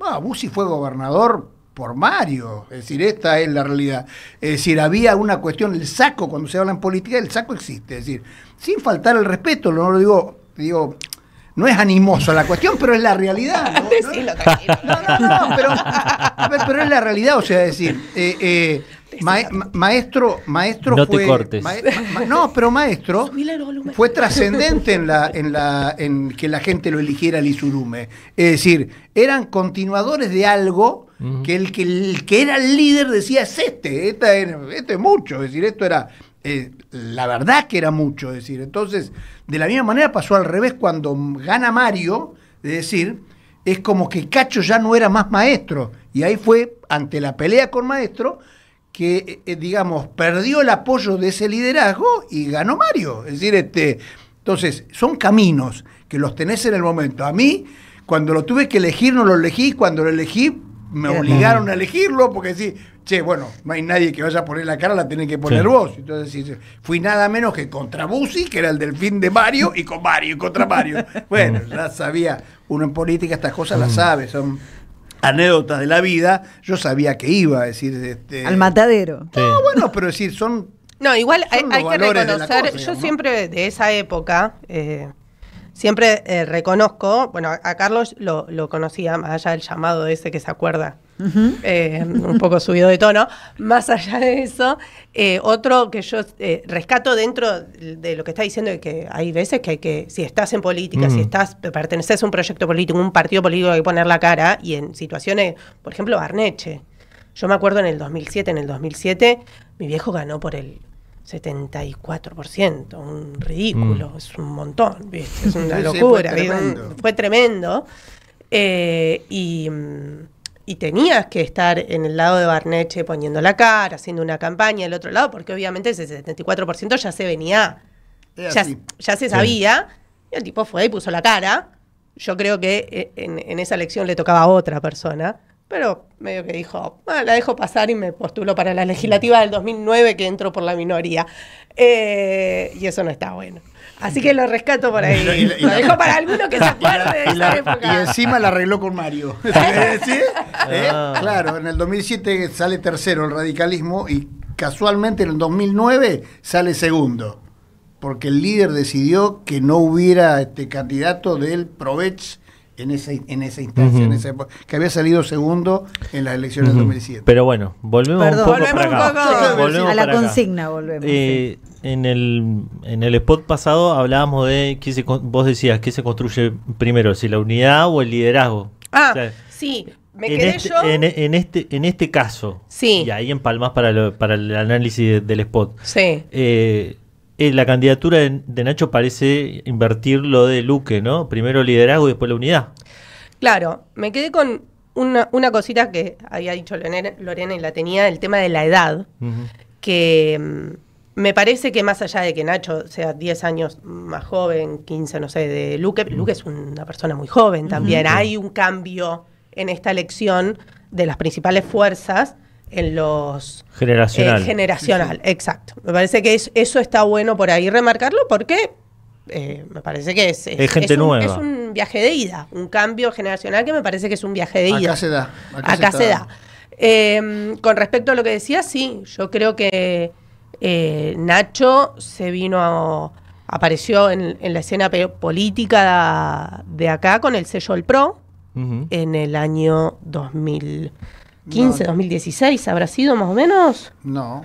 No, Bussi fue gobernador por Mario. Es decir, esta es la realidad. Es decir, había una cuestión, el saco, cuando se habla en política, el saco existe. Es decir, sin faltar el respeto, no lo digo, digo, no es animoso la cuestión, pero es la realidad. ¿no? ¿No? Decilo. No, no, no, pero, a ver, pero es la realidad, o sea, es decir, eh, eh, ma- ma- maestro, maestro No te fue, cortes. ma- ma- no, pero maestro el fue trascendente en la, en la, en que la gente lo eligiera al Isurume. Es decir, eran continuadores de algo que el que el que era el líder decía es este, esta es- esto es mucho, es decir, esto era eh, la verdad que era mucho, es decir, entonces de la misma manera pasó al revés cuando gana Mario, es decir, es como que Cacho ya no era más maestro. Y ahí fue ante la pelea con maestro que eh, digamos perdió el apoyo de ese liderazgo y ganó Mario, es decir, este entonces son caminos que los tenés en el momento. A mí cuando lo tuve que elegir no lo elegí, cuando lo elegí me obligaron a elegirlo porque sí, che, bueno, no hay nadie que vaya a poner la cara, la tenés que poner Sí. vos. Entonces fui nada menos que contra Bussi, que era el delfín de Mario, y con Mario, y contra Mario. Bueno, ya sabía, uno en política estas cosas las sabe, son anécdotas de la vida. Yo sabía que iba, es decir, este, Al matadero. Sí. No, bueno, pero es decir, son No, igual hay, Son hay los que reconocer, cosa, yo digamos, ¿no? siempre de esa época, eh, siempre eh, reconozco, bueno, a, Carlos lo, lo conocía, más allá del llamado ese que se acuerda, eh, un poco subido de tono, más allá de eso, eh, otro que yo eh, rescato dentro de lo que está diciendo, de que hay veces que hay que, si estás en política, si estás, perteneces a un proyecto político, un partido político, hay que poner la cara, y en situaciones, por ejemplo, Barneche. Yo me acuerdo en el 2007, en el 2007, mi viejo ganó por el 74%, un ridículo, es un montón, ¿viste? es una sí, locura, fue tremendo. fue tremendo. Eh, y, mm, y tenías que estar en el lado de Barneche poniendo la cara, haciendo una campaña del otro lado, porque obviamente ese 74% ya se venía, ya, ya se sabía, y el tipo fue y puso la cara. Yo creo que eh, en, en esa elección le tocaba a otra persona, pero medio que dijo, "Ah, la dejo pasar y me postuló para la legislativa del 2009 que entró por la minoría. Eh, y eso no está bueno. Así que lo rescato por ahí. Y lo dejo para alguno que se acuerde de Y, la- esa época. y encima la arregló con Mario. ¿Sí? ¿Eh? Ah. Claro, en el 2007 sale tercero el radicalismo y casualmente en el 2009 sale segundo. Porque el líder decidió que no hubiera este candidato del Provech en esa, en esa instancia, en esa época, que había salido segundo en las elecciones del Ujú. 2007. Pero bueno, volvemos Perdón. un poco Volvemos para un poco. Volvemos a la para acá. consigna volvemos. Eh, en, el, en el spot pasado hablábamos de que se, vos decías que se construye primero, si la unidad o el liderazgo. Ah, O sea, sí, me en, quedé este, yo. en, en este, en este caso, Sí. y ahí empalmas para, lo- para el análisis de- del spot, Sí. eh, eh, la candidatura de, de Nacho parece invertir lo de Luque, ¿no? Primero liderazgo y después la unidad. Claro, me quedé con una, una cosita que había dicho Lorena, y la tenía, el tema de la edad, que mm, me parece que más allá de que Nacho sea 10 años más joven, 15, no sé, de Luque, Luque es una persona muy joven también, hay un cambio en esta elección de las principales fuerzas en los... Generacional. eh, generacional, exacto. Me parece que es- eso está bueno por ahí remarcarlo porque eh, me parece que es, Es gente un, nueva. es un viaje de ida, un cambio generacional que me parece que es un viaje de ida. Acá se da. Acá, se se, da. Eh, con respecto a lo que decía, sí, yo creo que eh, Nacho se vino, a- apareció en, en la escena política de acá con el sello El Pro en el año 2015, No. 2016, ¿habrá sido más o menos? No.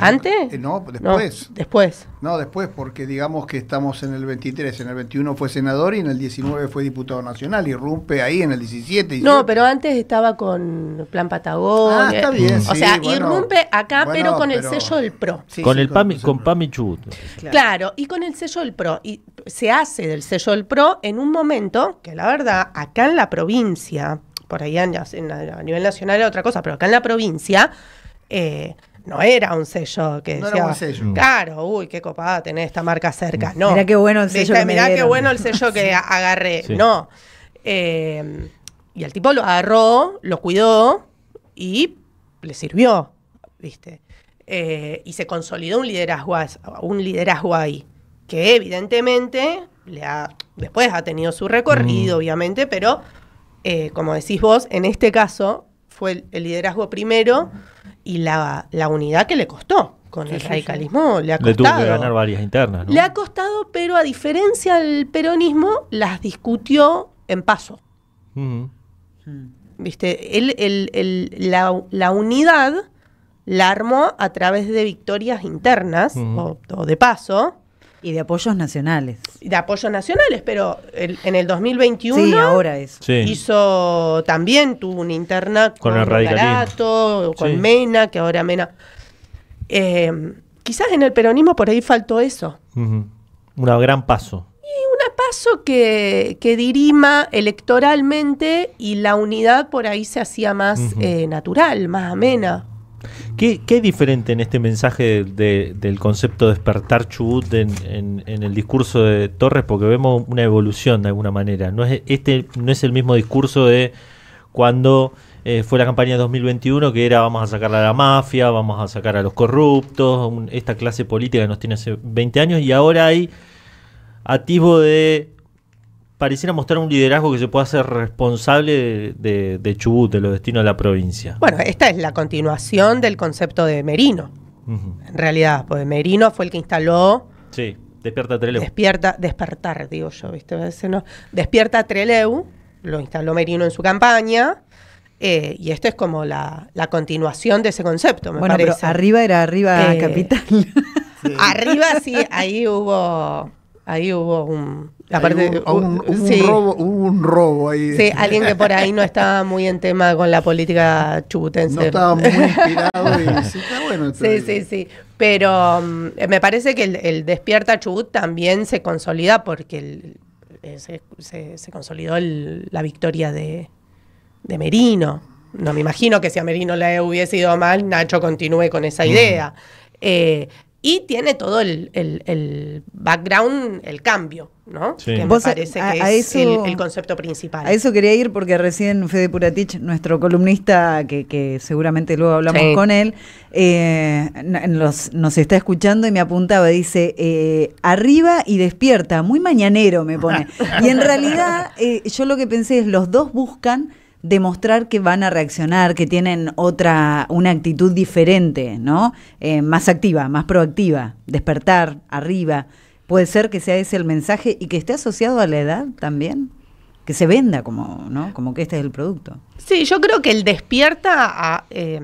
¿Antes? Eh, no, después. No, después. No, después, porque digamos que estamos en el 23, en el 21 fue senador y en el 19 fue diputado nacional, irrumpe ahí en el 17. y No, pero antes estaba con Plan Patagonia. Ah, está bien, O sí, sea, bueno. irrumpe acá, Bueno, pero con el sello del PRO. Sí, con sí, el PAMI, con. PAMI Chubut. Claro, y con el sello del PRO. Y se hace del sello del PRO en un momento que la verdad, acá en la provincia, por ahí en, en- a nivel nacional era otra cosa, pero acá en la provincia eh, no era un sello que No era decía, buen sello. claro, uy, qué copada tener esta marca cerca. No. Mirá qué bueno el sello Viste, que me mirá qué bueno el sello que agarré. Sí. No. Eh, y el tipo lo agarró, lo cuidó y le sirvió, ¿viste? Eh, y se consolidó un liderazgo, un liderazgo ahí, que evidentemente le ha, después ha tenido su recorrido, Mm. obviamente, pero eh, como decís vos, en este caso fue el, el liderazgo primero y la, la unidad que le costó. Con el radicalismo le ha Le costado. tuvo que ganar varias internas, ¿no? Le ha costado, pero a diferencia del peronismo, las discutió en paso. Ujú. ¿Viste? Él, el- el- la, la unidad la armó a través de victorias internas o, o de paso, Y de apoyos nacionales. de apoyos nacionales, pero el- en el 2021 Sí, ahora es. Sí. hizo también, tuvo una interna Con con, el. Garato, con Sí. Mena, que ahora Mena. Eh, quizás en el peronismo por ahí faltó eso. Ujú. Un gran paso. Un paso que, que dirima electoralmente y la unidad por ahí se hacía más eh, natural, más amena. ¿Qué, es diferente en este mensaje de- del concepto de despertar Chubut en, el discurso de Torres? Porque vemos una evolución de alguna manera. No es, este no es el mismo discurso de cuando eh, fue la campaña de 2021 que era vamos a sacar a la mafia, vamos a sacar a los corruptos, esta clase política que nos tiene hace 20 años y ahora hay atisbo de pareciera mostrar un liderazgo que se pueda hacer responsable de, de- de Chubut, de los destinos de la provincia. Bueno, esta es la continuación del concepto de Merino, en realidad, porque Merino fue el que instaló Sí, despierta Trelew. Despierta, despertar, digo yo, ¿viste? A veces no. Despierta Treleu, lo instaló Merino en su campaña, eh, y esto es como la, la continuación de ese concepto, me bueno, pero parece. arriba era arriba Eh, capital. Arriba sí, ahí hubo, ahí hubo un... la Hay parte- un, un- hubo sí. un robo, un robo ahí. Sí, alguien que por ahí no estaba muy en tema con la política chubutense. No estaba muy inspirado y sí, está bueno. Sí, sí, sí. Pero mm, me parece que el, el Despierta Chubut también se consolida porque el- eh, se, se- se consolidó el- la victoria de, de Merino. No me imagino que si a Merino le hubiese ido mal, Nacho continúe con esa idea. Eh, y tiene todo el, el- el background, el cambio, ¿no? Sí. Que me Vos, parece a- que a es eso- el, el concepto principal. A eso quería ir porque recién Fede Puratich, nuestro columnista, que, que seguramente luego hablamos Sí. con él, eh, nos, nos está escuchando y me apuntaba, dice, eh, arriba y despierta, muy mañanero me pone. Y en realidad eh, yo lo que pensé es, los dos buscan demostrar que van a reaccionar, que tienen otra, una actitud diferente, ¿no? Eh, más activa, más proactiva, despertar, arriba. Puede ser que sea ese el mensaje y que esté asociado a la edad también que se venda como, ¿no? Como que este es el producto. Sí, yo creo que el despierta a, eh,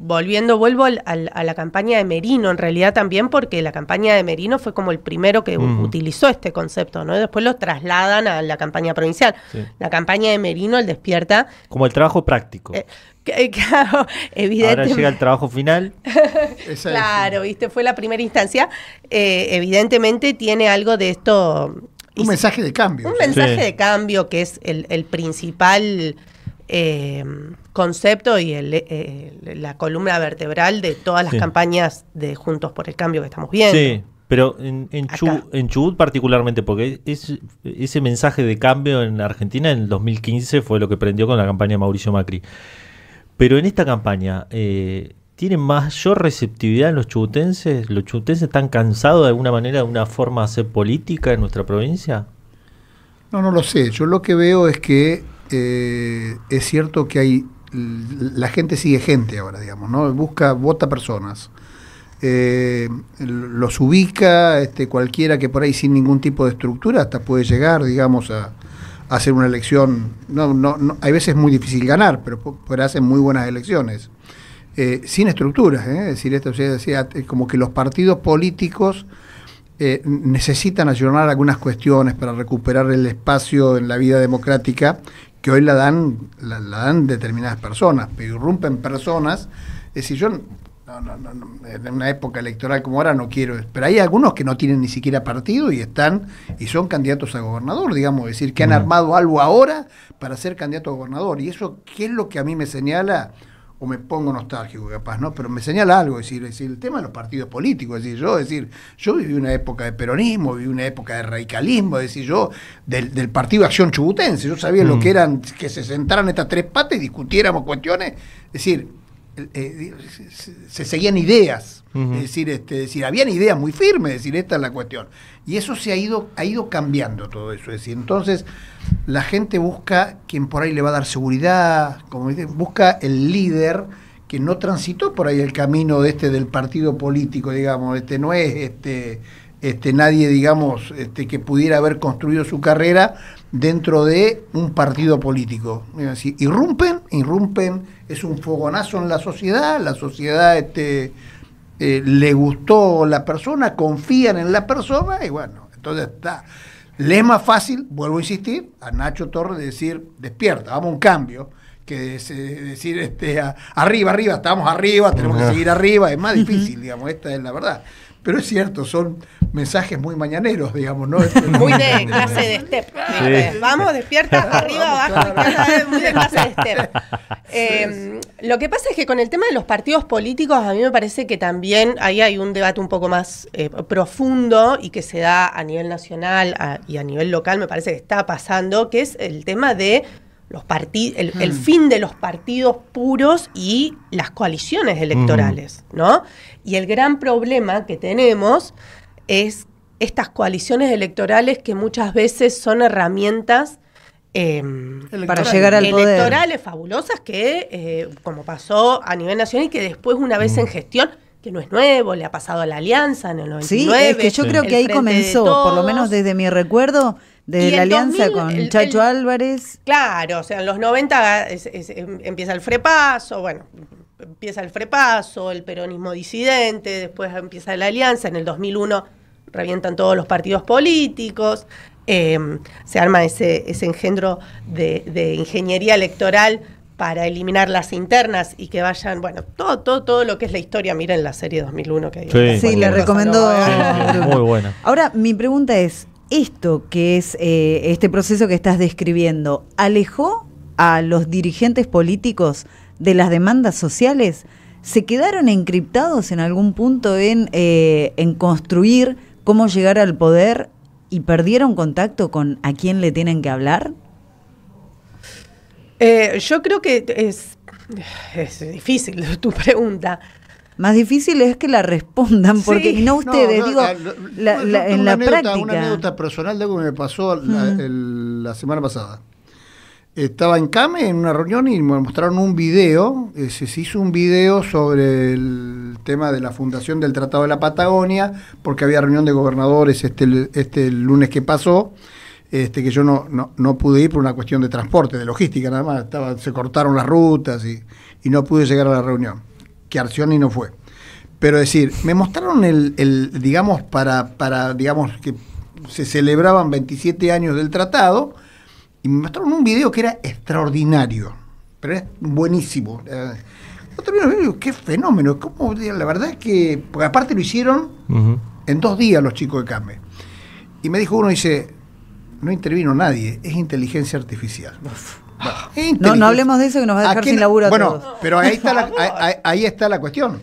volviendo, vuelvo al- al- a la campaña de Merino, en realidad también porque la campaña de Merino fue como el primero que Mm. utilizó este concepto, ¿no? Y después lo trasladan a la campaña provincial. Sí. La campaña de Merino, el despierta, Como el trabajo práctico. eh, que- claro, Ahora evidentemente. llega el trabajo final. Claro, viste, fue la primera instancia. Eh, evidentemente tiene algo de esto. Un mensaje de cambio. Un mensaje Sí. de cambio que es el, el principal eh, concepto y el, eh, la columna vertebral de todas las Sí. campañas de Juntos por el Cambio que estamos viendo. Sí, pero en Chubut particularmente, porque es- ese mensaje de cambio en Argentina en el 2015 fue lo que prendió con la campaña de Mauricio Macri. Pero en esta campaña, eh, ¿tienen mayor receptividad en los chubutenses? ¿Los chubutenses están cansados de alguna manera de una forma de hacer política en nuestra provincia? No, no lo sé. Yo lo que veo es que eh, es cierto que hay. La gente sigue gente ahora, digamos, ¿no? Busca, vota personas. Eh, los ubica, este, cualquiera que por ahí sin ningún tipo de estructura hasta puede llegar, digamos, a, hacer una elección. No, no, hay veces es muy difícil ganar, pero, pero hacen muy buenas elecciones. Eh, sin estructuras, es decir, esto o sea, decía, como que los partidos políticos necesitan ayornar algunas cuestiones para recuperar el espacio en la vida democrática que hoy la dan, la, la dan determinadas personas, pero irrumpen personas. Es decir, yo no, no, no, no, en una época electoral como ahora no quiero, pero hay algunos que no tienen ni siquiera partido y están y son candidatos a gobernador, digamos, es decir, que han armado algo ahora para ser candidato a gobernador. Y eso, ¿qué es lo que a mí me señala? O me pongo nostálgico capaz, ¿no? Pero me señala algo, es decir, es decir, el tema de los partidos políticos, es decir, yo, es decir, yo viví una época de peronismo, viví una época de radicalismo, es decir, yo, del, del Partido Acción Chubutense, yo sabía lo Mm. que eran, que se sentaran estas tres patas y discutiéramos cuestiones, es decir, eh, se, se seguían ideas, Ujú. es decir, este, es decir, habían ideas muy firmes, es decir, esta es la cuestión. Y eso se ha ido, ha ido cambiando todo eso, es decir, entonces la gente busca quien por ahí le va a dar seguridad, como dice, busca el líder que no transitó por ahí el camino de este del partido político, digamos, este no es este este nadie, digamos, este que pudiera haber construido su carrera dentro de un partido político. Irrumpen, irrumpen, es un fogonazo en la sociedad, la sociedad este eh, le gustó la persona, confían en la persona y bueno, entonces está. Le es más fácil, vuelvo a insistir, a Nacho Torres decir, despierta, vamos a un cambio, que eh, decir, este, a- arriba, arriba, estamos arriba, tenemos que seguir arriba, es más difícil, digamos, esta es la verdad. Pero es cierto, son mensajes muy mañaneros, digamos, ¿no? Este, Muy de clase de step. Vamos, despierta, arriba, abajo, muy de clase de step. Eh, lo que pasa es que con el tema de los partidos políticos, a mí me parece que también ahí hay un debate un poco más eh, profundo y que se da a nivel nacional a- y a nivel local, me parece que está pasando, que es el tema de los el, el fin de los partidos puros y las coaliciones electorales, ¿no? Y el gran problema que tenemos es estas coaliciones electorales que muchas veces son herramientas em, Para llegar al poder. electorales fabulosas que, eh, como pasó a nivel nacional y que después una vez en gestión, que no es nuevo, le ha pasado a la Alianza en el 99. Sí, es que yo creo que ahí comenzó, por lo menos desde mi recuerdo, Y la alianza 2000, con el- Chacho el- Álvarez. Claro, o sea, en los 90 es- es- em- empieza el frepaso, bueno, empieza el frepaso, el peronismo disidente, después empieza la alianza, en el 2001 revientan todos los partidos políticos, em, se arma ese, ese engendro de, de ingeniería electoral para eliminar las internas y que vayan, bueno, todo, todo, todo lo que es la historia, miren la serie 2001 que hay. Sí, Sí, muy le. Sí, sí, muy buena. Ahora, mi pregunta es, ¿esto que es eh, este proceso que estás describiendo, alejó a los dirigentes políticos de las demandas sociales? ¿Se quedaron encriptados en algún punto en, eh, en construir cómo llegar al poder y perdieron contacto con a quién le tienen que hablar? Eh, yo creo que es, es difícil tu pregunta. Más difícil es que la respondan, porque Sí. no ustedes, No, digo, la- la- tengo en una la anécdota- práctica. Una anécdota personal de algo que me pasó la, el- la semana pasada. Estaba en CAME en una reunión y me mostraron un video. eh, se se hizo un video sobre el tema de la fundación del Tratado de la Patagonia, porque había reunión de gobernadores este, este lunes que pasó. Este, que yo no, no, no pude ir por una cuestión de transporte, de logística nada más. Estaba, se cortaron las rutas y, y no pude llegar a la reunión. Que Arcioni no fue. Pero decir, me mostraron el, el, digamos, para, para, digamos, que se celebraban 27 años del tratado, y me mostraron un video que era extraordinario, pero es buenísimo. Eh, otro video, digo, qué fenómeno, ¿cómo? la verdad es que, porque aparte lo hicieron en dos días los chicos de CAME. Y me dijo uno, dice, no intervino nadie, es inteligencia artificial. Bueno, No, no hablemos de eso que nos va a dejar sin no- laburo a Bueno, todos. pero ahí está, la, ahí, está la cuestión.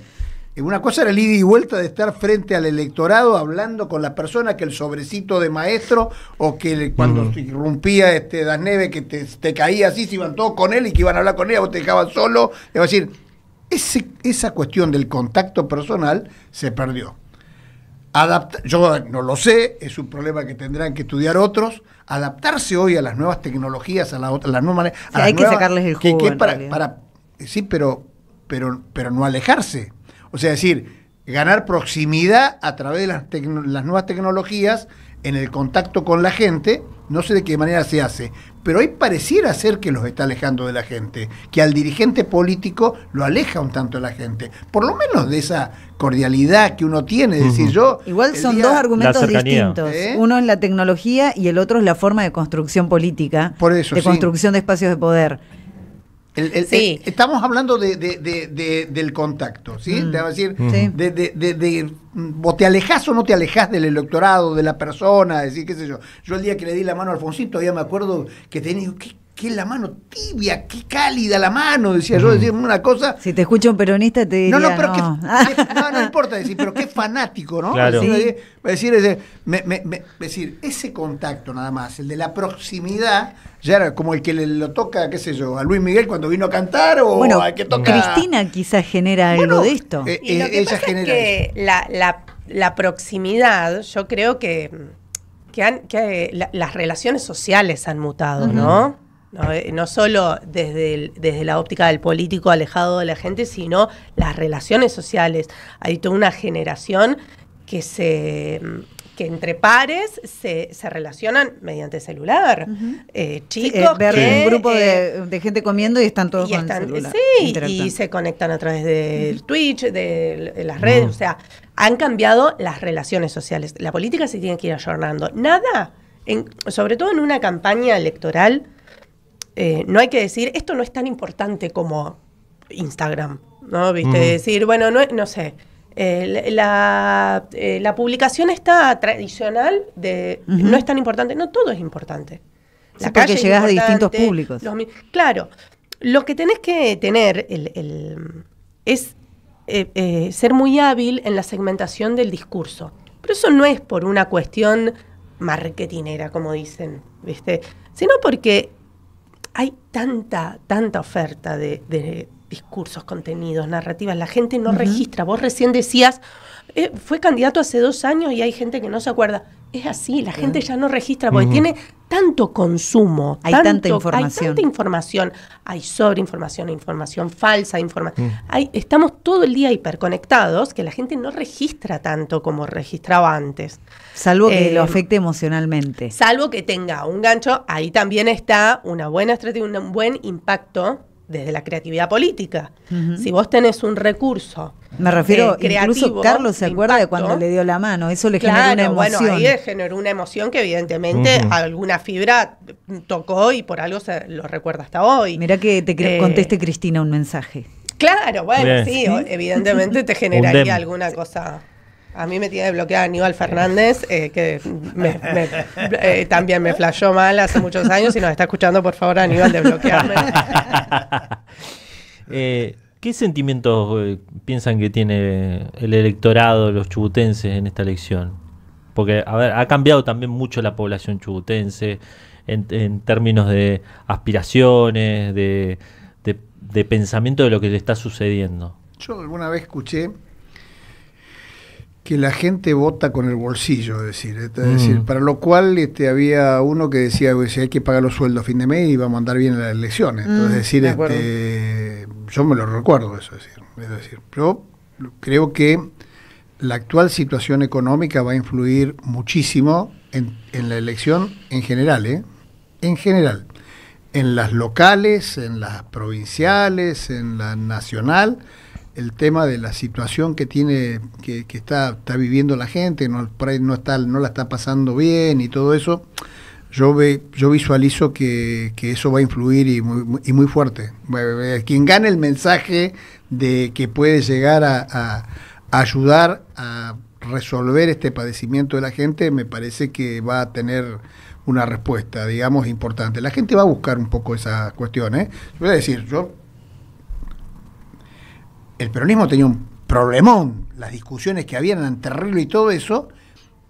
Una cosa era el ida y vuelta de estar frente al electorado hablando con la persona que el sobrecito de maestro o que le- cuando se irrumpía este Dasneve que te, te caía así, se iban todos con él y que iban a hablar con él, vos te dejaban solo. Es decir, ese- esa cuestión del contacto personal se perdió. Adapta- yo no lo sé, es un problema que tendrán que estudiar otros. Adaptarse hoy a las nuevas tecnologías, a, la a las nuevas maneras. hay que sacarles el que- jugo, que en para, para- sí, pero, pero, pero no alejarse. O sea, decir, ganar proximidad a través de las, las nuevas tecnologías en el contacto con la gente. No sé de qué manera se hace, pero hoy pareciera ser que los está alejando de la gente, que al dirigente político lo aleja un tanto de la gente, por lo menos de esa cordialidad que uno tiene, es decir, yo... Igual son día- dos argumentos distintos. ¿Eh? Uno es la tecnología y el otro es la forma de construcción política, Por eso, de sí. construcción de espacios de poder. El- el- Sí. el- estamos hablando de, de- de- de- del contacto, ¿sí? Mm. Te va a decir, Sí. de, mm, vos te alejás o no te alejás del electorado, de la persona, decir, qué sé yo. Yo el día que le di la mano a Alfonsín todavía me acuerdo que tenía, qué, qué la mano tibia, qué cálida la mano, decía yo, decía una cosa... Si te escucha un peronista te diría, No, no, pero no. qué- qué- no, no importa decir, pero qué fanático, ¿no? Claro. Es decir, es decir, ese, me- me- me- es decir, ese contacto nada más, el de la proximidad, ya era como el que le lo toca, qué sé yo, a Luis Miguel cuando vino a cantar o bueno, al que toca... Cristina quizás genera algo de esto. eh, Y lo eh, que ella pasa genera es que la, la- la proximidad, yo creo que, que, han- que la- las relaciones sociales han mutado, ¿no? No, eh, no solo desde, el- desde la óptica del político alejado de la gente, sino las relaciones sociales. Hay toda una generación que se que entre pares se, se relacionan mediante celular. Eh, Sí, chicos eh, ver que, un grupo eh, de, de gente comiendo y están todos y con están- el celular. sí, y se conectan a través del Twitch, de, de las redes, o sea, han cambiado las relaciones sociales. La política se tiene que ir ayornando. Nada, en- sobre todo en una campaña electoral, eh, no hay que decir, esto no es tan importante como Instagram, ¿no? ¿Viste? Decir, bueno, no, es- no sé. eh, la, eh, la publicación está tradicional de no es tan importante, no todo es importante. Sí, porque es llegás a distintos públicos. los claro, lo que tenés que tener el- el- es eh, ser muy hábil en la segmentación del discurso. Pero eso no es por una cuestión marketinera, como dicen, ¿viste? Sino porque hay tanta, tanta oferta de, de discursos, contenidos, narrativas. La gente no registra. Vos recién decías, eh, fue candidato hace dos años y hay gente que no se acuerda. Es así, la gente ya no registra porque tiene tanto consumo. Hay tanto- tanta información. Hay tanta información. Hay sobreinformación, información falsa, información. Estamos todo el día hiperconectados que la gente no registra tanto como registraba antes. Salvo que Eh, lo afecte emocionalmente. Salvo que tenga un gancho, ahí también está una buena estrategia, un buen impacto desde la creatividad política. Si vos tenés un recurso. Me refiero, eh, creativo, incluso Carlos se acuerda de cuando le dio la mano, eso le Claro, generó una bueno, emoción. ahí le generó una emoción que evidentemente Ujú. alguna fibra tocó y por algo se lo recuerda hasta hoy. Mirá que te Eh, conteste Cristina un mensaje. Claro, bueno, Bien. sí, evidentemente te generaría alguna cosa. A mí me tiene bloqueada Aníbal Fernández, eh, que me- me- eh, también me flashó mal hace muchos años. Si nos está escuchando, por favor, Aníbal, desbloquearme. Eh, ¿Qué sentimientos eh, piensan que tiene el electorado, los chubutenses en esta elección? Porque, a ver, ha cambiado también mucho la población chubutense en, en términos de aspiraciones, de, de- de pensamiento de lo que le está sucediendo. Yo alguna vez escuché que la gente vota con el bolsillo, es decir, es decir, Mm. para lo cual este, había uno que decía que si hay que pagar los sueldos a fin de mes y vamos a andar bien en las elecciones. Entonces, es decir, de este, yo me lo recuerdo eso, es decir, es decir, yo creo que la actual situación económica va a influir muchísimo en, en la elección en general, ¿eh? En general. En las locales, en las provinciales, en la nacional, el tema de la situación que tiene, que, que está, está viviendo la gente, no, no, está, no la está pasando bien y todo eso, yo, ve, yo visualizo que, que eso va a influir y muy, y muy fuerte. Eh, Quien gane el mensaje de que puede llegar a ayudar a resolver este padecimiento de la gente, me parece que va a tener una respuesta, digamos, importante. La gente va a buscar un poco esa cuestión. ¿eh? Voy a decir, yo el peronismo tenía un problemón, las discusiones que habían eran terribles y todo eso,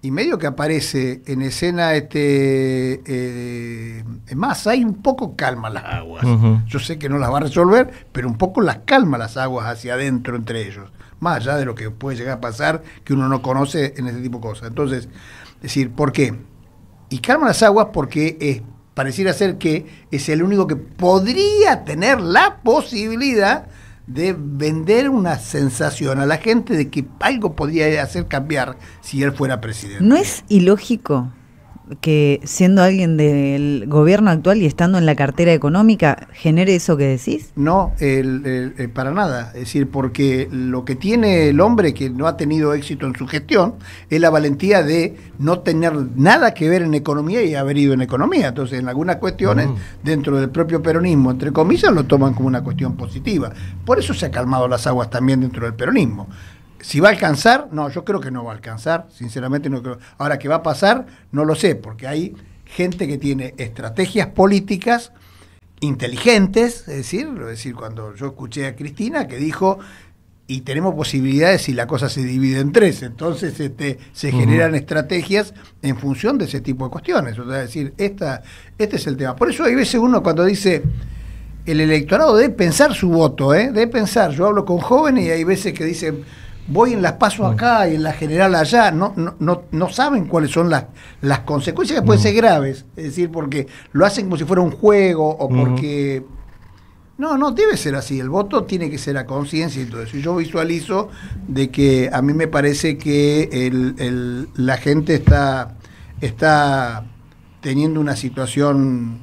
y medio que aparece en escena este eh, más, hay un poco calma las aguas. Yo sé que no las va a resolver, pero un poco las calma las aguas hacia adentro entre ellos, más allá de lo que puede llegar a pasar que uno no conoce en este tipo de cosas. Entonces, es decir, ¿por qué? Y calma las aguas porque es, pareciera ser que es el único que podría tener la posibilidad de vender una sensación a la gente de que algo podría hacer cambiar si él fuera presidente. ¿No es ilógico que siendo alguien del gobierno actual y estando en la cartera económica genere eso que decís? No, el- el- el- para nada. Es decir, porque lo que tiene el hombre que no ha tenido éxito en su gestión es la valentía de no tener nada que ver en economía y haber ido en economía. Entonces, en algunas cuestiones, dentro del propio peronismo, entre comillas, lo toman como una cuestión positiva. Por eso se ha calmado las aguas también dentro del peronismo. Si va a alcanzar, no, yo creo que no va a alcanzar, sinceramente no creo. Ahora, ¿qué va a pasar? No lo sé, porque hay gente que tiene estrategias políticas inteligentes, es decir, es decir, cuando yo escuché a Cristina que dijo y tenemos posibilidades si la cosa se divide en tres, entonces este, se generan estrategias en función de ese tipo de cuestiones. O sea, es decir, esta, este es el tema. Por eso hay veces uno cuando dice el electorado debe pensar su voto, ¿eh? debe pensar. Yo hablo con jóvenes y hay veces que dicen voy en las paso acá y en la general allá, no, no, no, no saben cuáles son las, las consecuencias que pueden ser graves, es decir, porque lo hacen como si fuera un juego o porque... No, no, debe ser así, el voto tiene que ser a conciencia y todo eso. Yo visualizo de que a mí me parece que el, el- la gente está, está teniendo una situación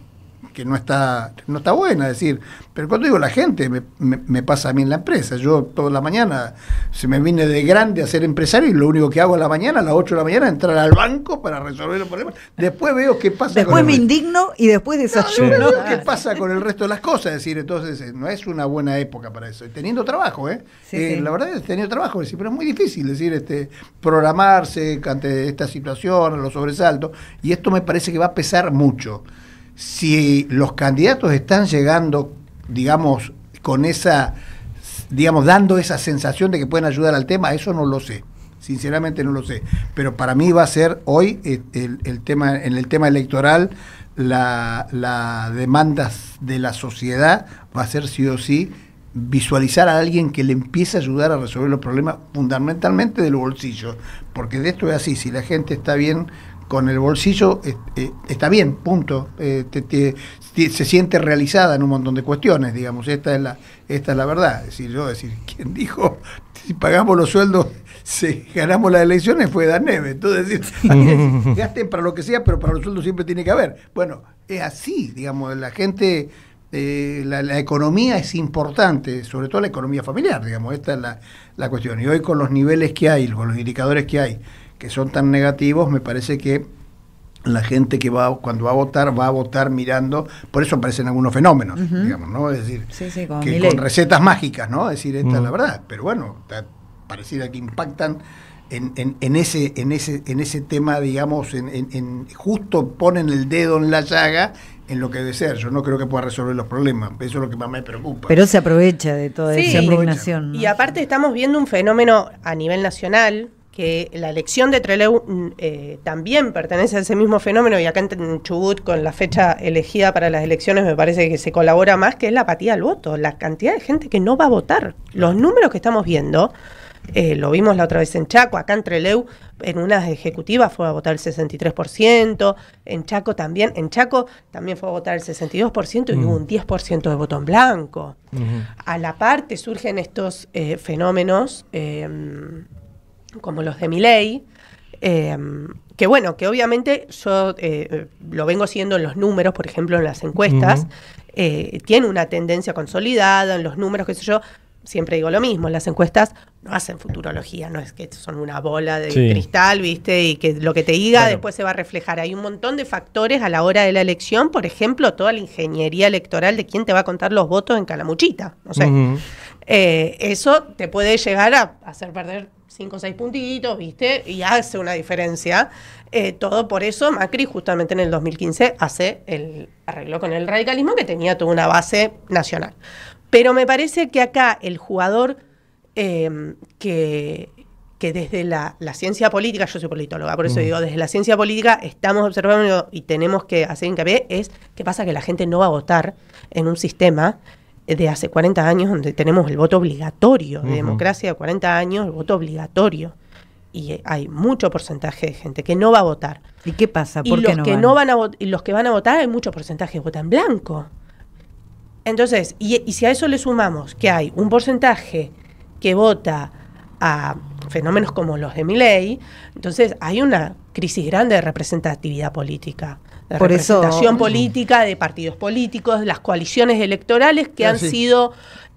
que no está, no está buena, es decir, pero cuando digo la gente, me, me- me pasa a mí en la empresa. Yo toda la mañana se me vine de grande a ser empresario y lo único que hago a la mañana, a las 8 de la mañana, es entrar al banco para resolver los problemas. Después veo qué pasa Después con me el- indigno y después no, desayuno. no veo qué pasa con el resto de las cosas, es decir, entonces eh, no es una buena época para eso. Y Teniendo trabajo, ¿eh? Sí, Eh, sí. La verdad es teniendo trabajo, es decir, pero es muy difícil, es decir, este, programarse ante esta situación, los sobresaltos, y esto me parece que va a pesar mucho. Si los candidatos están llegando, digamos, con esa, digamos, dando esa sensación de que pueden ayudar al tema, eso no lo sé. sinceramente no lo sé. Pero para mí va a ser hoy eh, el, tema, en el tema electoral, la, la demandas de la sociedad va a ser sí o sí visualizar a alguien que le empiece a ayudar a resolver los problemas fundamentalmente del bolsillo. Porque de esto es así, si la gente está bien con el bolsillo, eh, eh, está bien, punto. Eh, te- te- te- se siente realizada en un montón de cuestiones, digamos. Esta es la, esta es la verdad. Es decir, yo, decir, quien dijo, si pagamos los sueldos, si ganamos las elecciones, fue Dan Neve. Entonces, decir, gasten para lo que sea, pero para los sueldos siempre tiene que haber. Bueno, es así, digamos, la gente, eh, la, la economía es importante, sobre todo la economía familiar, digamos, esta es la, la cuestión. Y hoy con los niveles que hay, con los indicadores que hay, que son tan negativos, me parece que la gente que va cuando va a votar va a votar mirando, por eso aparecen algunos fenómenos, digamos, ¿no? Es decir, Sí, sí, como que con recetas mágicas, ¿no? Es decir, esta es la verdad, pero bueno, pareciera que impactan en, en- en ese en ese en ese tema, digamos, en, en- en- justo ponen el dedo en la llaga en lo que debe ser. Yo no creo que pueda resolver los problemas, eso es lo que más me preocupa. Pero se aprovecha de toda Sí. esa indignación. ¿no? Y aparte estamos viendo un fenómeno a nivel nacional, que la elección de Trelew mm, eh, también pertenece a ese mismo fenómeno, y acá en- Chubut, con la fecha elegida para las elecciones, me parece que se colabora más, que es la apatía al voto, la cantidad de gente que no va a votar. Los números que estamos viendo, eh, lo vimos la otra vez en Chaco, acá en Trelew, en unas ejecutivas fue a votar el 63%, en Chaco también, en Chaco también fue a votar el 62% y hubo un 10% de voto en blanco. A la parte surgen estos eh, fenómenos eh, como los de Miley, eh, que bueno, que obviamente yo eh, lo vengo siguiendo en los números, por ejemplo, en las encuestas, eh, tiene una tendencia consolidada en los números, qué sé yo. Siempre digo lo mismo, las encuestas no hacen futurología, no es que son una bola de Sí. cristal, ¿viste? Y que lo que te diga Claro. después se va a reflejar. Hay un montón de factores a la hora de la elección, por ejemplo, toda la ingeniería electoral de quién te va a contar los votos en Calamuchita, no sé. Eh, eso te puede llegar a hacer perder 5 o 6 puntitos, ¿viste? Y hace una diferencia. Eh, todo por eso Macri justamente en el 2015 hace el arreglo con el radicalismo que tenía toda una base nacional. Pero me parece que acá el jugador eh, que, que desde la, la ciencia política, yo soy politóloga, por eso Mm. digo, desde la ciencia política estamos observando y tenemos que hacer hincapié, es que pasa que la gente no va a votar en un sistema de hace 40 años donde tenemos el voto obligatorio, de democracia de 40 años, el voto obligatorio. Y eh, hay mucho porcentaje de gente que no va a votar. ¿Y qué pasa? Y ¿Por los qué no que van? no van a y los que van a votar, hay mucho porcentaje que vota en blanco. Entonces, y, y si a eso le sumamos que hay un porcentaje que vota a fenómenos como los de Miley, entonces hay una crisis grande de representatividad política, de Por eso- representación política, de partidos políticos, las coaliciones electorales que Ah, han sí. sido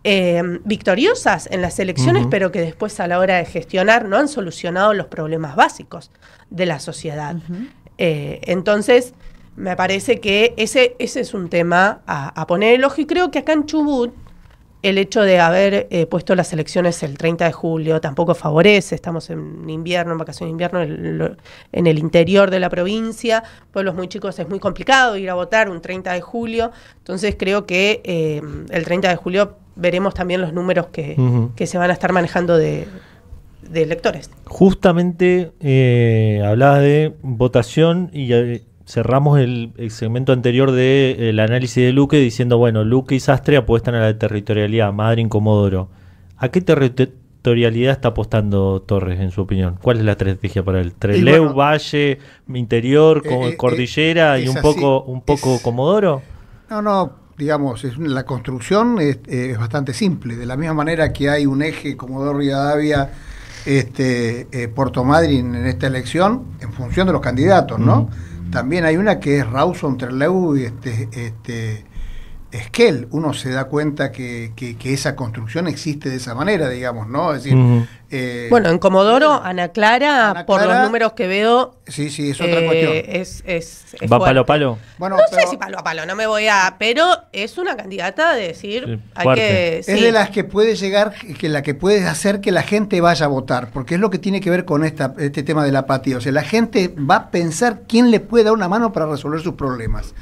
eh, victoriosas en las elecciones, pero que después a la hora de gestionar no han solucionado los problemas básicos de la sociedad. Eh, entonces, me parece que ese, ese es un tema a, a poner el ojo y creo que acá en Chubut el hecho de haber eh, puesto las elecciones el 30 de julio tampoco favorece, estamos en invierno, en vacaciones de invierno, en el interior de la provincia, pueblos muy chicos es muy complicado ir a votar un 30 de julio, entonces creo que eh, el 30 de julio veremos también los números que, se van a estar manejando de, de electores. Justamente eh, hablabas de votación y eh, cerramos el, el segmento anterior del análisis de Luque diciendo, bueno, Luque y Sastre apuestan a la territorialidad, Madrid Comodoro. ¿A qué territorialidad está apostando Torres, en su opinión? ¿Cuál es la estrategia para él? ¿Treleu, bueno, Valle, Interior, eh, eh, Cordillera eh, y un así, poco, un poco es- Comodoro? No, no, digamos, es, la construcción es, eh, es bastante simple. De la misma manera que hay un eje Comodoro Rivadavia, este, eh, Puerto Madryn en esta elección, en función de los candidatos, ¿no? También hay una que es Rawson, Trelew y este, este, Esquel. Uno se da cuenta que, que- que esa construcción existe de esa manera, digamos, ¿no? Es decir, eh, Bueno, en Comodoro, Ana Clara, Ana por los números que veo, sí, sí, es otra eh, cuestión. es, es, es ¿Va fuerte. palo a palo? Bueno, no pero- sé si palo a palo, no me voy a. Pero es una candidata de decir. Sí, hay que. Es sí. de las que puede llegar, que la que puede hacer que la gente vaya a votar, porque es lo que tiene que ver con esta, este tema de la apatía. O sea, la gente va a pensar quién le puede dar una mano para resolver sus problemas.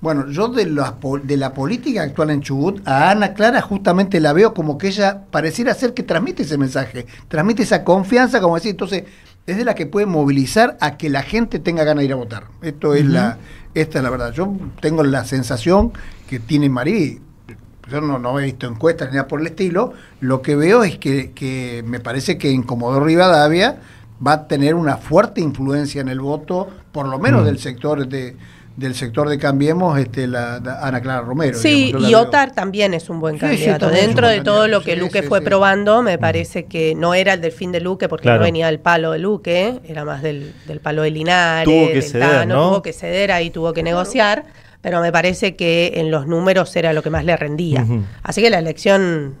Bueno, yo de la, de la política actual en Chubut, a Ana Clara justamente la veo como que ella pareciera ser que transmite ese mensaje, transmite esa confianza, como decir, entonces es de la que puede movilizar a que la gente tenga ganas de ir a votar. Esto es la, esta es la verdad. Yo tengo la sensación que tiene Marí, yo no, no he visto encuestas ni nada por el estilo, lo que veo es que, que me parece que en Comodoro Rivadavia va a tener una fuerte influencia en el voto, por lo menos Mm. del sector de del sector de Cambiemos, este, la, la Ana Clara Romero. Sí, digamos, y. Otar también es un buen Sí, candidato. Dentro buen de todo candidato. lo que Sí, Luque fue probando, me parece que no era el del fin de Luque porque Claro. no venía del palo de Luque, era más del, del palo de Linares. Tuvo que del ceder, Tano, ¿no? Tuvo que ceder, ahí tuvo que negociar, pero me parece que en los números era lo que más le rendía. Así que la elección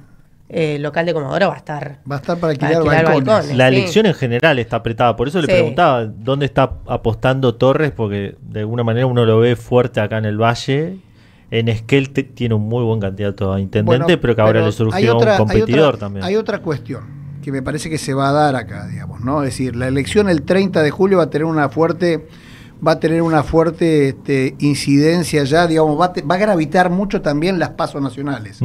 eh, local de Comodoro va a estar... Va a estar para Para alquilar, alquilar balcones. balcones. La Sí. elección en general está apretada, por eso le Sí. preguntaba dónde está apostando Torres, porque de alguna manera uno lo ve fuerte acá en el Valle. En Esquel tiene un muy buen candidato a intendente, Bueno, pero que ahora pero le surgió otra- un competidor hay otra, también. Hay otra cuestión que me parece que se va a dar acá, digamos, ¿no? Es decir, la elección el 30 de julio va a tener una fuerte va a tener una fuerte este, incidencia ya, digamos, va a, te- va a gravitar mucho también las pasos nacionales.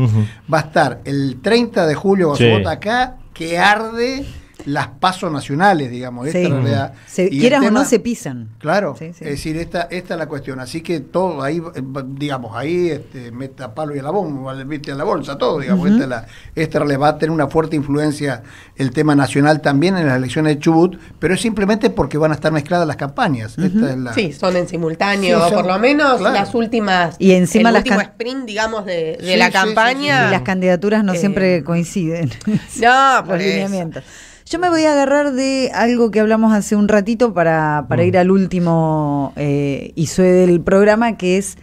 Va a estar el 30 de julio cuando Sí. acá, que arde las pasos nacionales, digamos. Esta Sí. es la realidad. Se- Y quieras o no se pisan. Claro, Sí, sí. es decir, esta, esta es la cuestión. Así que todo ahí, eh, digamos, ahí este, meta palo y a la bomba, viste a la bolsa, todo, digamos. esta, es la, esta le va a tener una fuerte influencia el tema nacional también en las elecciones de Chubut, pero es simplemente porque van a estar mezcladas las campañas. Esta es la, Sí, son en simultáneo, son- por lo menos claro. las últimas... Y encima el las último sprint, digamos, de, de Sí, la sí, sí, campaña. Y las candidaturas no Eh, siempre coinciden. No, por los lineamientos. Yo me voy a agarrar de algo que hablamos hace un ratito para, para Mm. ir al último eh, ISUE del programa, que es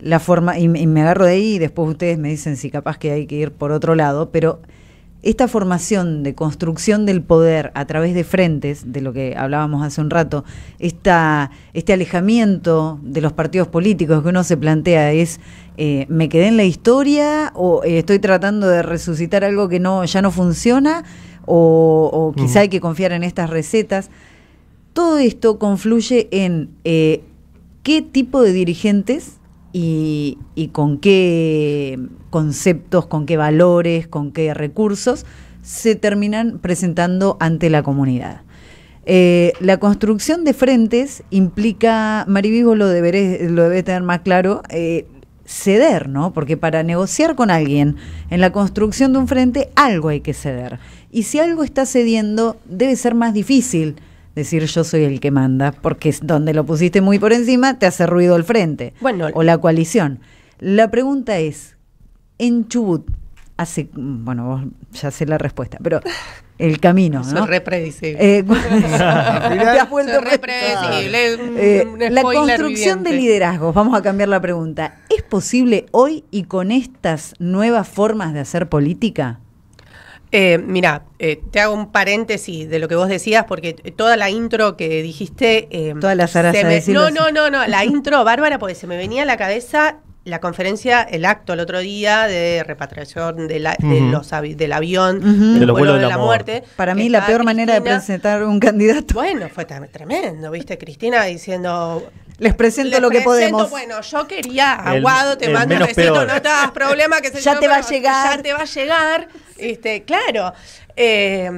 la forma, y, me- y me agarro de ahí y después ustedes me dicen si capaz que hay que ir por otro lado, pero esta formación de construcción del poder a través de frentes, de lo que hablábamos hace un rato, esta, este alejamiento de los partidos políticos que uno se plantea es, eh, ¿me quedé en la historia o eh, estoy tratando de resucitar algo que no ya no funciona? O, o quizá hay que confiar en estas recetas. Todo esto confluye en eh, qué tipo de dirigentes y, y con qué conceptos, con qué valores, con qué recursos se terminan presentando ante la comunidad. Eh, la construcción de frentes implica, Marivivo lo, deberé, lo debe tener más claro, eh, ceder, ¿no? Porque para negociar con alguien en la construcción de un frente, algo hay que ceder. Y si algo está cediendo, debe ser más difícil decir yo soy el que manda, porque es donde lo pusiste muy por encima, te hace ruido el frente Bueno, o la coalición. La pregunta es, en Chubut, hace, bueno, vos ya sé la respuesta, pero el camino, Eso ¿no? es re predecible. Eh, te has vuelto Eso es re re- predecible, un- Eh, la construcción de liderazgos, vamos a cambiar la pregunta. ¿Es posible hoy y con estas nuevas formas de hacer política? Eh, mira, eh, te hago un paréntesis de lo que vos decías, porque toda la intro que dijiste. eh, Toda la zaraza, se me- decilo No, no, no, no. La intro bárbara, porque se me venía a la cabeza la conferencia, el acto el otro día de repatriación de la- de Ujú. los avi- del avión, Ujú. del De los vuelo vuelos de de la, la muerte. Para mí la peor manera de Cristina- presentar un candidato. Bueno, fue tremendo, ¿viste? Cristina diciendo. Les presento "Les lo que presento, podemos. Bueno, yo quería El- aguado, te el mando un menos besito, peor. no te hagas problema, que se Ya yo, te va a llegar. Ya te va a llegar. Este, claro. eh,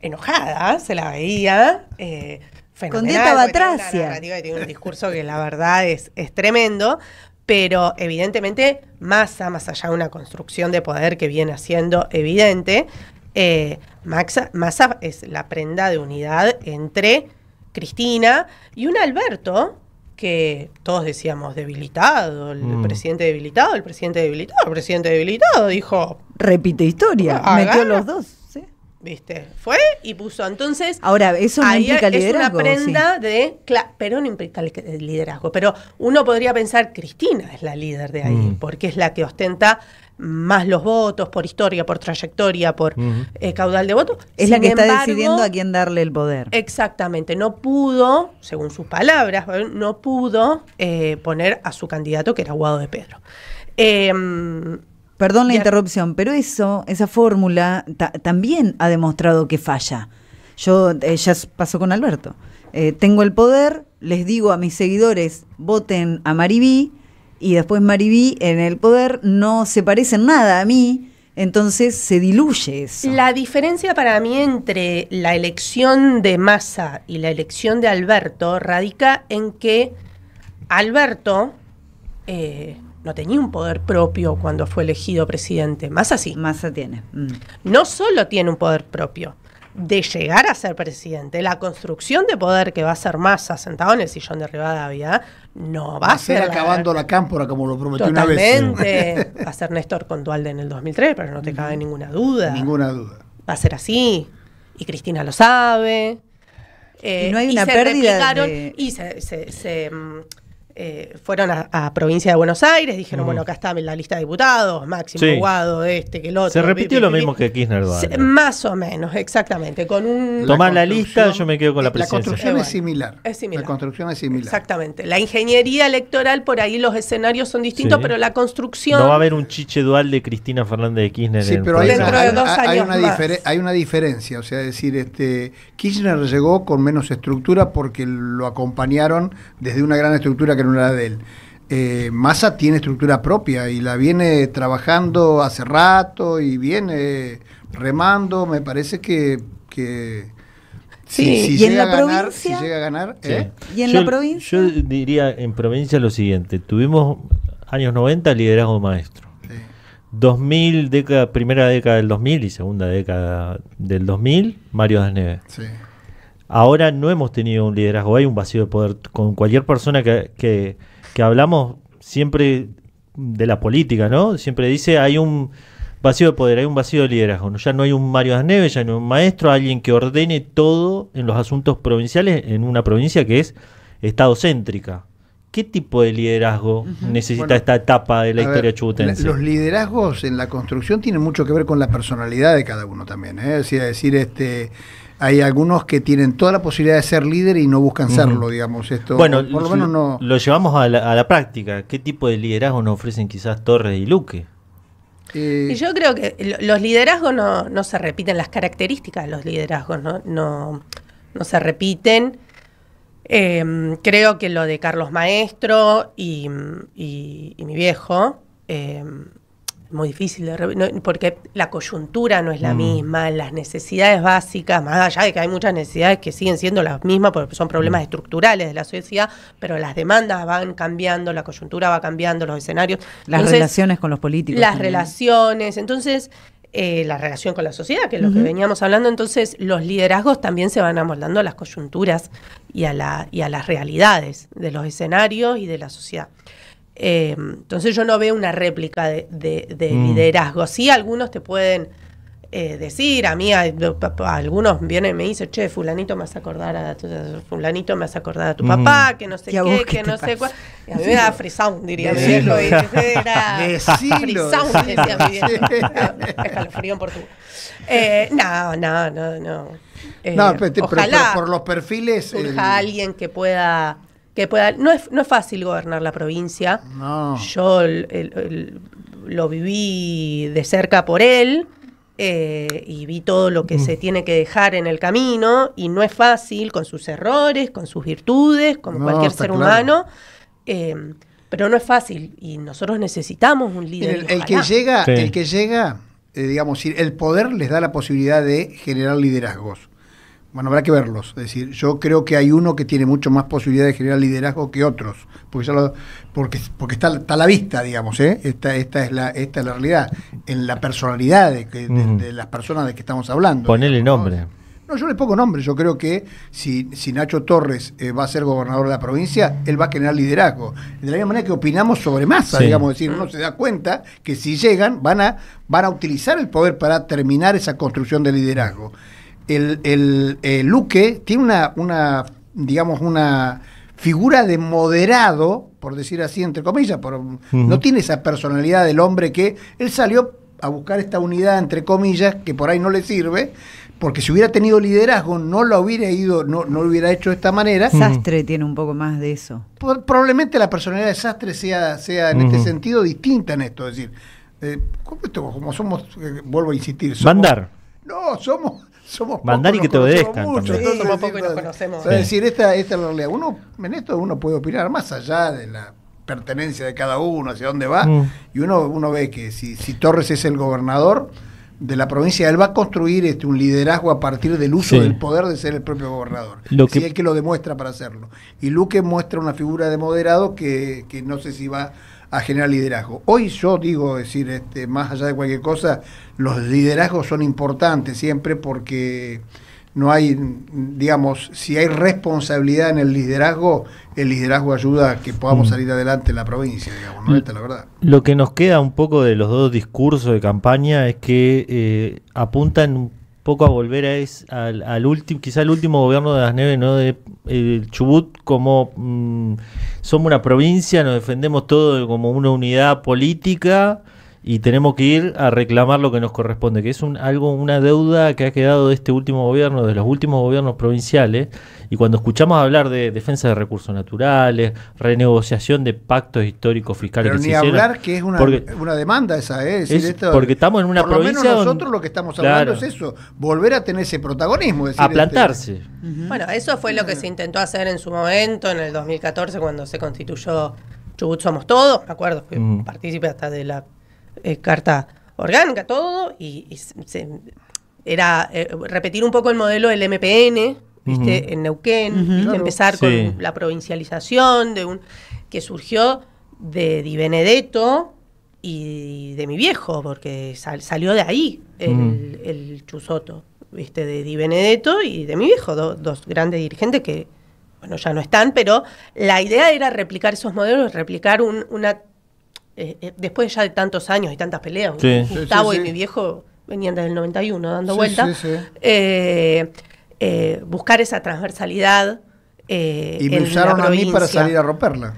enojada, se la veía. Eh, fenomenal, dieta tiene una batracia. tiene un discurso que la verdad es, es tremendo. Pero evidentemente, Massa, más allá de una construcción de poder que viene haciendo evidente, eh, Maxa- Massa es la prenda de unidad entre Cristina y un Alberto que todos decíamos debilitado, el Mm. presidente debilitado, el presidente debilitado, el presidente debilitado, dijo, Repite historia, metió los dos. ¿Sí? ¿viste? Fue y puso. Entonces, Ahora, eso no ahí implica es liderazgo. una ¿sí? prenda de. cla- pero no implica liderazgo. Pero uno podría pensar, Cristina es la líder de ahí, Mm. porque es la que ostenta más los votos por historia, por trayectoria, por eh, caudal de votos. Es la que está embargo, decidiendo a quién darle el poder. Exactamente, no pudo, según sus palabras, no pudo eh, poner a su candidato, que era Guado de Pedro. Em, Perdón la interrupción, pero eso, esa fórmula ta- también ha demostrado que falla. Yo, eh, ya pasó con Alberto. Eh, tengo el poder, les digo a mis seguidores, voten a Maribí, y después Maribí en el poder no se parecen nada a mí, entonces se diluye eso. La diferencia para mí entre la elección de Massa y la elección de Alberto radica en que Alberto eh, no tenía un poder propio cuando fue elegido presidente. Massa sí. Massa tiene. mm. No solo tiene un poder propio de llegar a ser presidente, la construcción de poder que va a ser Massa sentado en el sillón de Rivadavia no va, Va a ser acabando la cámpora como lo prometió una vez. Totalmente. Va a ser Néstor Condualde en el 2003, pero no te cabe ninguna duda. Ninguna duda. Va a ser así. Y Cristina lo sabe. Eh, Y no hay una se pérdida de- Y se, se- se, mm, eh, fueron a, a provincia de Buenos Aires, dijeron, bueno, acá está la lista de diputados, Máximo Sí. Guado, este, que el otro. Se repitió pi, lo mismo que Kirchner. Se-. Más o menos, exactamente. Con un. Tomá la construcción- lista, yo me quedo con la La presidencia. construcción Eh, es similar. es similar. La construcción es similar. Exactamente. La ingeniería electoral, por ahí los escenarios son distintos, Sí. pero la construcción. No va a haber un chiche dual de Cristina Fernández de Kirchner. Sí, en pero hay Dentro una, de hay- dos hay años una más. difere- hay una diferencia. O sea, es decir, este, Kirchner llegó con menos estructura porque lo acompañaron desde una gran estructura que no era de él. Eh, Massa tiene estructura propia y la viene trabajando hace rato y viene remando. Me parece que, que si, Sí, si ¿y en llega la a ganar, provincia? si llega a ganar, Sí. ¿eh? ¿Y en Yo- la provincia? Yo diría en provincia lo siguiente: tuvimos años 90 liderazgo maestro. Sí. 2000, década, primera década del 2000 y segunda década del 2000, Mario Dasneve. Sí. Ahora no hemos tenido un liderazgo, hay un vacío de poder. Con cualquier persona que, que, que hablamos, siempre de la política, ¿no? Siempre dice hay un vacío de poder, hay un vacío de liderazgo. ¿no? Ya no hay un Mario Dasneve, ya no hay un maestro, alguien que ordene todo en los asuntos provinciales en una provincia que es estadocéntrica. ¿Qué tipo de liderazgo necesita Bueno, esta etapa de la A historia ver, chubutense? Los liderazgos en la construcción tienen mucho que ver con la personalidad de cada uno también. ¿eh? Es decir, es decir, este, hay algunos que tienen toda la posibilidad de ser líder y no buscan serlo, digamos. Esto, Bueno, por, por lo menos no. lo llevamos a la, a la práctica. ¿Qué tipo de liderazgo nos ofrecen quizás Torres y Luque? eh, Y yo creo que lo- los liderazgos no, no se repiten, las características de los liderazgos no, no, no se repiten. Eh, creo que lo de Carlos Maestro y, y- y mi viejo eh, es muy difícil de no, porque la coyuntura no es la Mm. misma, las necesidades básicas, más allá de que hay muchas necesidades que siguen siendo las mismas porque son problemas Mm. estructurales de la sociedad, pero las demandas van cambiando, la coyuntura va cambiando, los escenarios. Las Entonces, relaciones con los políticos. las también. relaciones, entonces eh, la relación con la sociedad, que es lo que veníamos hablando, entonces los liderazgos también se van amoldando a las coyunturas y a, la, y a las realidades de los escenarios y de la sociedad. Eh, entonces yo no veo una réplica de, de- de Mm. liderazgo. Sí, algunos te pueden eh, decir, a mí a- algunos vienen y me dicen, che, fulanito me hace acordar a tu, fulanito me hace acordar a tu Mm. papá, que no sé ¿Y a vos qué, qué que no sé cuál. Y a mí me da frisound, diría mi viejo. y era decilo. decía mi viejo. Escalofrío en portugués. Eh, no, no, no, no. Eh, no, pero, pero- pero ojalá por los perfiles. surja el- alguien que pueda que pueda no es no es fácil gobernar la provincia No. yo el- el- el- lo viví de cerca por él eh, y vi todo lo que se tiene que dejar en el camino y no es fácil con sus errores con sus virtudes como No, cualquier ser claro. humano eh, pero no es fácil y nosotros necesitamos un líder El, que llega, Sí. el que llega, eh, digamos, si el poder les da la posibilidad de generar liderazgos. Bueno, habrá que verlos. Es decir, yo creo que hay uno que tiene mucho más posibilidad de generar liderazgo que otros, porque ya lo- porque, porque está, está a la vista, digamos, ¿eh? Esta, esta es la, esta es la realidad, en la personalidad de, que- de- de las personas de que estamos hablando. Ponele digamos, ¿no? nombre. No, yo le pongo nombre. Yo creo que si, si Nacho Torres eh, va a ser gobernador de la provincia, él va a generar liderazgo. De la misma manera que opinamos sobre masa, Sí. digamos, es decir, uno se da cuenta que si llegan, van a, van a utilizar el poder para terminar esa construcción de liderazgo. El, el, eh, Luque tiene una, una, digamos, una figura de moderado, por decir así, entre comillas, pero no tiene esa personalidad del hombre que él salió a buscar esta unidad, entre comillas, que por ahí no le sirve, porque si hubiera tenido liderazgo no lo hubiera ido, no, no lo hubiera hecho de esta manera. Sastre tiene un poco más de eso. Por- probablemente la personalidad de Sastre sea, sea en este sentido distinta en esto. Es decir, eh, ¿cómo, esto? como somos, eh, vuelvo a insistir, somos, Mandar. No, somos, somos Mandar y que te obedezcan mucho. Sí, somos es pocos y nos decir, conocemos. Es decir, esta, esta es la realidad. Uno, en esto uno puede opinar más allá de la pertenencia de cada uno, hacia dónde va. Mm. Y uno, uno ve que si, si Torres es el gobernador de la provincia, él va a construir este, un liderazgo a partir del uso Sí. del poder de ser el propio gobernador. Lo Si que- es que lo demuestra para hacerlo. Y Luque muestra una figura de moderado que, que no sé si va a generar liderazgo. Hoy yo digo, es decir, este, más allá de cualquier cosa, los liderazgos son importantes siempre porque no hay, digamos, si hay responsabilidad en el liderazgo, el liderazgo ayuda a que podamos Mm. salir adelante en la provincia, digamos, ¿no? Esta es la verdad. Lo que nos queda un poco de los dos discursos de campaña es que eh, apuntan un poco a volver a es, al, al último, quizá el último gobierno de las Neves, ¿no? De Chubut como mm, somos una provincia, nos defendemos todo como una unidad política y tenemos que ir a reclamar lo que nos corresponde, que es un, algo, una deuda que ha quedado de este último gobierno, de los últimos gobiernos provinciales, y cuando escuchamos hablar de defensa de recursos naturales, renegociación de pactos históricos fiscales Pero que ni se hicieron, hablar que es una, porque- una demanda esa, ¿eh? Es decir, Es esto- porque estamos en una por lo menos provincia donde- nosotros lo que estamos hablando Claro. es eso, volver a tener ese protagonismo. es decir, a este, plantarse. Bueno, eso fue lo que se intentó hacer en su momento, en el 2014, cuando se constituyó Chubut Somos Todos. Me acuerdo, fui Mm. partícipe hasta de la eh, carta orgánica, todo. Y, y se- se- era eh, repetir un poco el modelo del MPN, ¿viste? En Neuquén. ¿viste? Claro. empezar Sí. con la provincialización, de un que surgió de Di Benedetto y de mi viejo, porque sal- salió de ahí el, Ujú. el Chusoto, ¿viste? De Di Benedetto y de mi viejo, do- dos grandes dirigentes que, bueno, ya no están, pero la idea era replicar esos modelos, replicar un- una... eh, eh, después ya de tantos años y tantas peleas, Sí. Gustavo Sí, sí, y mi viejo venían desde el 91 dando Sí, vuelta, sí, sí. eh, eh, buscar esa transversalidad. eh, Y me en la usaron a mí para salir a romperla.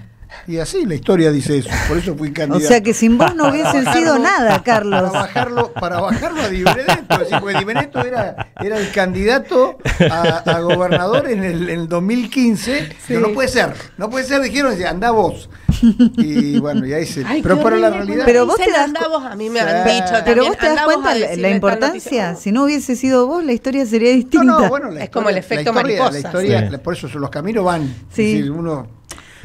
Y así la historia dice eso, por eso fui O candidato. sea que sin vos no hubiesen sido nada, Carlos. Para bajarlo, para bajarlo a Di Benedetto, así, porque Di Benedetto era, era el candidato a, a gobernador en el, en el 2015. Pero no puede ser, no puede ser, dijeron, andá vos. Y bueno, y ahí se. Ay, pero para la realidad. Pero vos te das vos, a mí me Sí. han dicho Pero también, vos te das cuenta la- decirle la tal importancia. noticia. Si no hubiese sido vos, la historia sería No, distinta. no, bueno, la Es como el efecto la historia, mariposa. La historia, Sí. la- por eso los caminos van. Es Sí. decir, uno,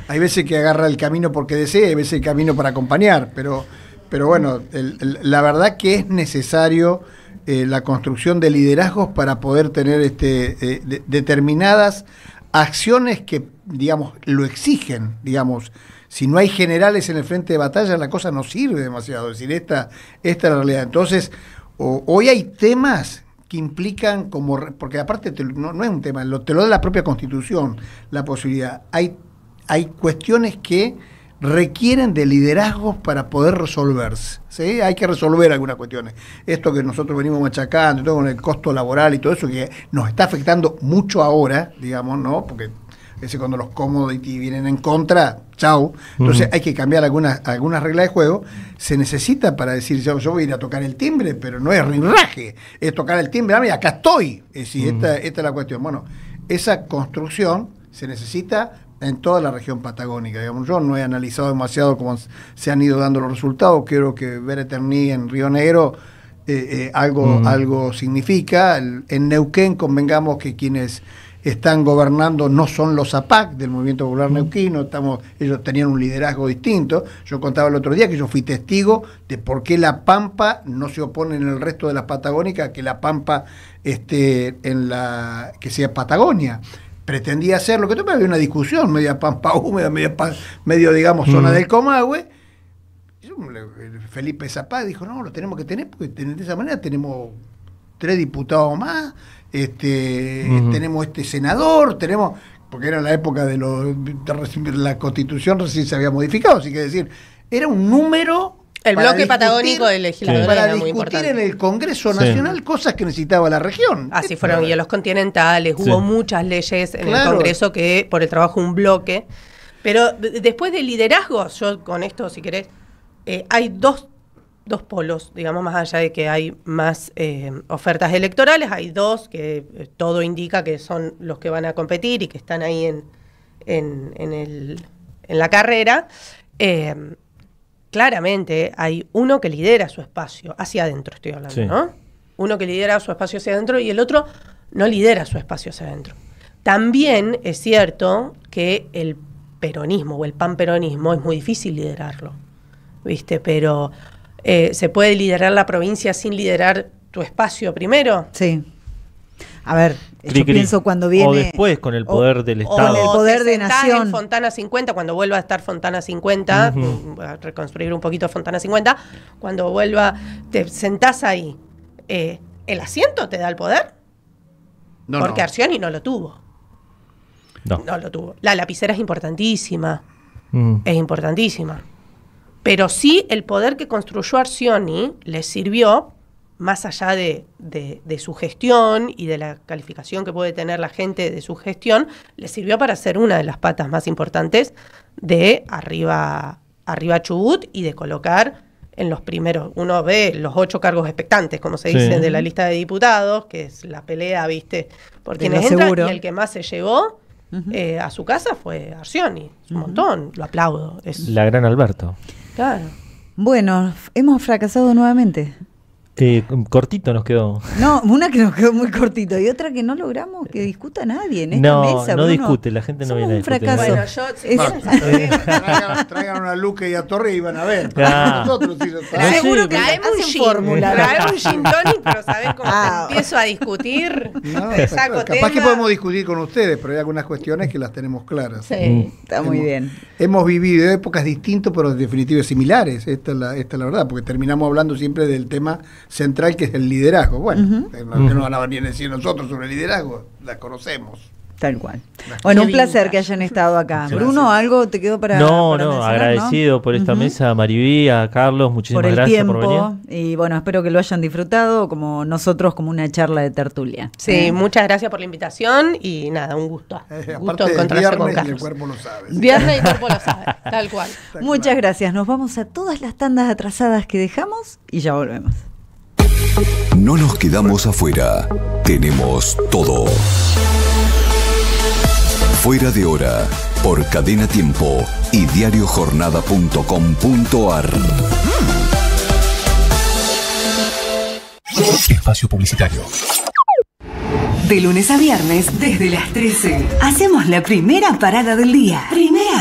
hay veces que agarra el camino porque desea, hay veces el camino para acompañar, pero, pero bueno, la verdad que es necesario eh, la construcción de liderazgos para poder tener este, eh, de- determinadas acciones que, digamos, lo exigen, digamos. Si no hay generales en el frente de batalla, la cosa no sirve demasiado. Es decir, esta, esta es la realidad. Entonces, hoy hay temas que implican como, porque aparte no, no es un tema, lo, te lo da la propia constitución, la posibilidad. Hay, hay cuestiones que requieren de liderazgos para poder resolverse. ¿sí? Hay que resolver algunas cuestiones. Esto que nosotros venimos machacando, todo con el costo laboral y todo eso que nos está afectando mucho ahora, digamos, ¿no? Porque ese cuando los commodity vienen en contra, chau. Entonces hay que cambiar algunas, algunas reglas de juego. Se necesita para decir, yo, yo voy a ir a tocar el timbre, pero no es rinraje, es tocar el timbre, ah, mira, acá estoy. Es decir, esta, esta es la cuestión. Bueno, esa construcción se necesita en toda la región patagónica. Digamos, yo no he analizado demasiado cómo se han ido dando los resultados. Creo que ver Eterní en Río Negro eh, eh, algo, Mm. algo significa. El- en Neuquén convengamos que quienes están gobernando no son los APAC del Movimiento Popular Neuquino, estamos, ellos tenían un liderazgo distinto. Yo contaba el otro día que yo fui testigo de por qué la Pampa no se opone en el resto de las Patagónicas, que la Pampa esté en la que sea Patagonia. Pretendía hacerlo, que también había una discusión, media Pampa húmeda, media pa- medio, digamos, zona Mm. del Comahue. Felipe Zapá dijo, no, lo tenemos que tener, porque de esa manera tenemos tres diputados más, este, tenemos este senador, tenemos, porque era la época de, lo, de la constitución recién se había modificado, así que decir, era un número... El bloque discutir- patagónico de legisladores Para era muy discutir importante. en el Congreso Sí. Nacional cosas que necesitaba la región. Así Esto- fueron hielos continentales, Sí. hubo muchas leyes en Claro. el Congreso que por el trabajo un bloque. Pero de- después del liderazgo, yo con esto, si querés, eh, hay dos, dos polos, digamos, más allá de que hay más eh, ofertas electorales, hay dos que eh, todo indica que son los que van a competir y que están ahí en, en, en el- en la carrera. Claramente hay uno que lidera su espacio, hacia adentro estoy hablando, Sí. ¿no? Uno que lidera su espacio hacia adentro y el otro no lidera su espacio hacia adentro. También es cierto que el peronismo o el panperonismo es muy difícil liderarlo, ¿viste? Pero eh, ¿se puede liderar la provincia sin liderar tu espacio primero? Sí. A ver, Cri, yo cri. pienso cuando viene... O después con el o- poder del o con Estado. el poder de nación. en Fontana 50, cuando vuelva a estar Fontana 50, Ujú. mm, voy a reconstruir un poquito Fontana 50, cuando vuelva, te sentás ahí, eh, ¿el asiento te da el poder? No, Porque no. Arcioni no lo tuvo. No. No lo tuvo. La lapicera es importantísima, Mm. es importantísima. Pero sí el poder que construyó Arcioni le sirvió, más allá de, de- de su gestión y de la calificación que puede tener la gente de su gestión, le sirvió para ser una de las patas más importantes de arriba, arriba Chubut y de colocar en los primeros, uno ve los ocho cargos expectantes, como se Sí. dice, de la lista de diputados, que es la pelea, viste, por De quienes lo entran, seguro. y el que más se llevó eh, a su casa fue Arcioni. Es un montón, lo aplaudo. Es, La gran Alberto. Claro. Bueno, hemos fracasado nuevamente. Mm, cortito nos quedó. No, una que nos quedó muy cortito y otra que no logramos que discuta nadie en esta No, mesa. no Bruno. discute, la gente no viene a un discutir. fracaso. Bueno, yo, Es- Traigan, traigan una Luque y a Torre y van a ver. Claro. Nosotros sí lo No sé, Seguro que un hacen gin, fórmula. traeme un gin tonic, pero ¿sabés cómo Ah. te empiezo a discutir? No, te saco. Capaz que podemos discutir con ustedes, pero hay algunas cuestiones que las tenemos claras. Sí. Está muy Hemos- bien. Hemos vivido épocas distintas, pero en definitiva similares. Esta es, la, esta es la verdad, porque terminamos hablando siempre del tema central que es el liderazgo. Bueno, eh, no, que no van a venir a decir nosotros sobre el liderazgo, la conocemos. Tal cual. Bueno, un placer que hayan estado acá. Bruno. ¿algo te quedó para no, para no, mencionar, agradecido por esta mesa a Mariví, a Carlos, muchísimas por el gracias tiempo por venir. y bueno, espero que lo hayan disfrutado como nosotros como una charla de tertulia. Sí, ¿Eh? muchas gracias por la invitación y nada, un gusto. Eh, gusto encontrarse con viernes y el Carlos. cuerpo lo sabe. Viernes y el cuerpo lo sabe, tal cual. Muchas claro. gracias. Nos vamos a todas las tandas atrasadas que dejamos y ya volvemos. No nos quedamos afuera. Tenemos todo. Fuera de hora. Por Cadena Tiempo y diariojornada.com.ar. Espacio publicitario. De lunes a viernes, desde las 13, hacemos la primera parada del día. Primera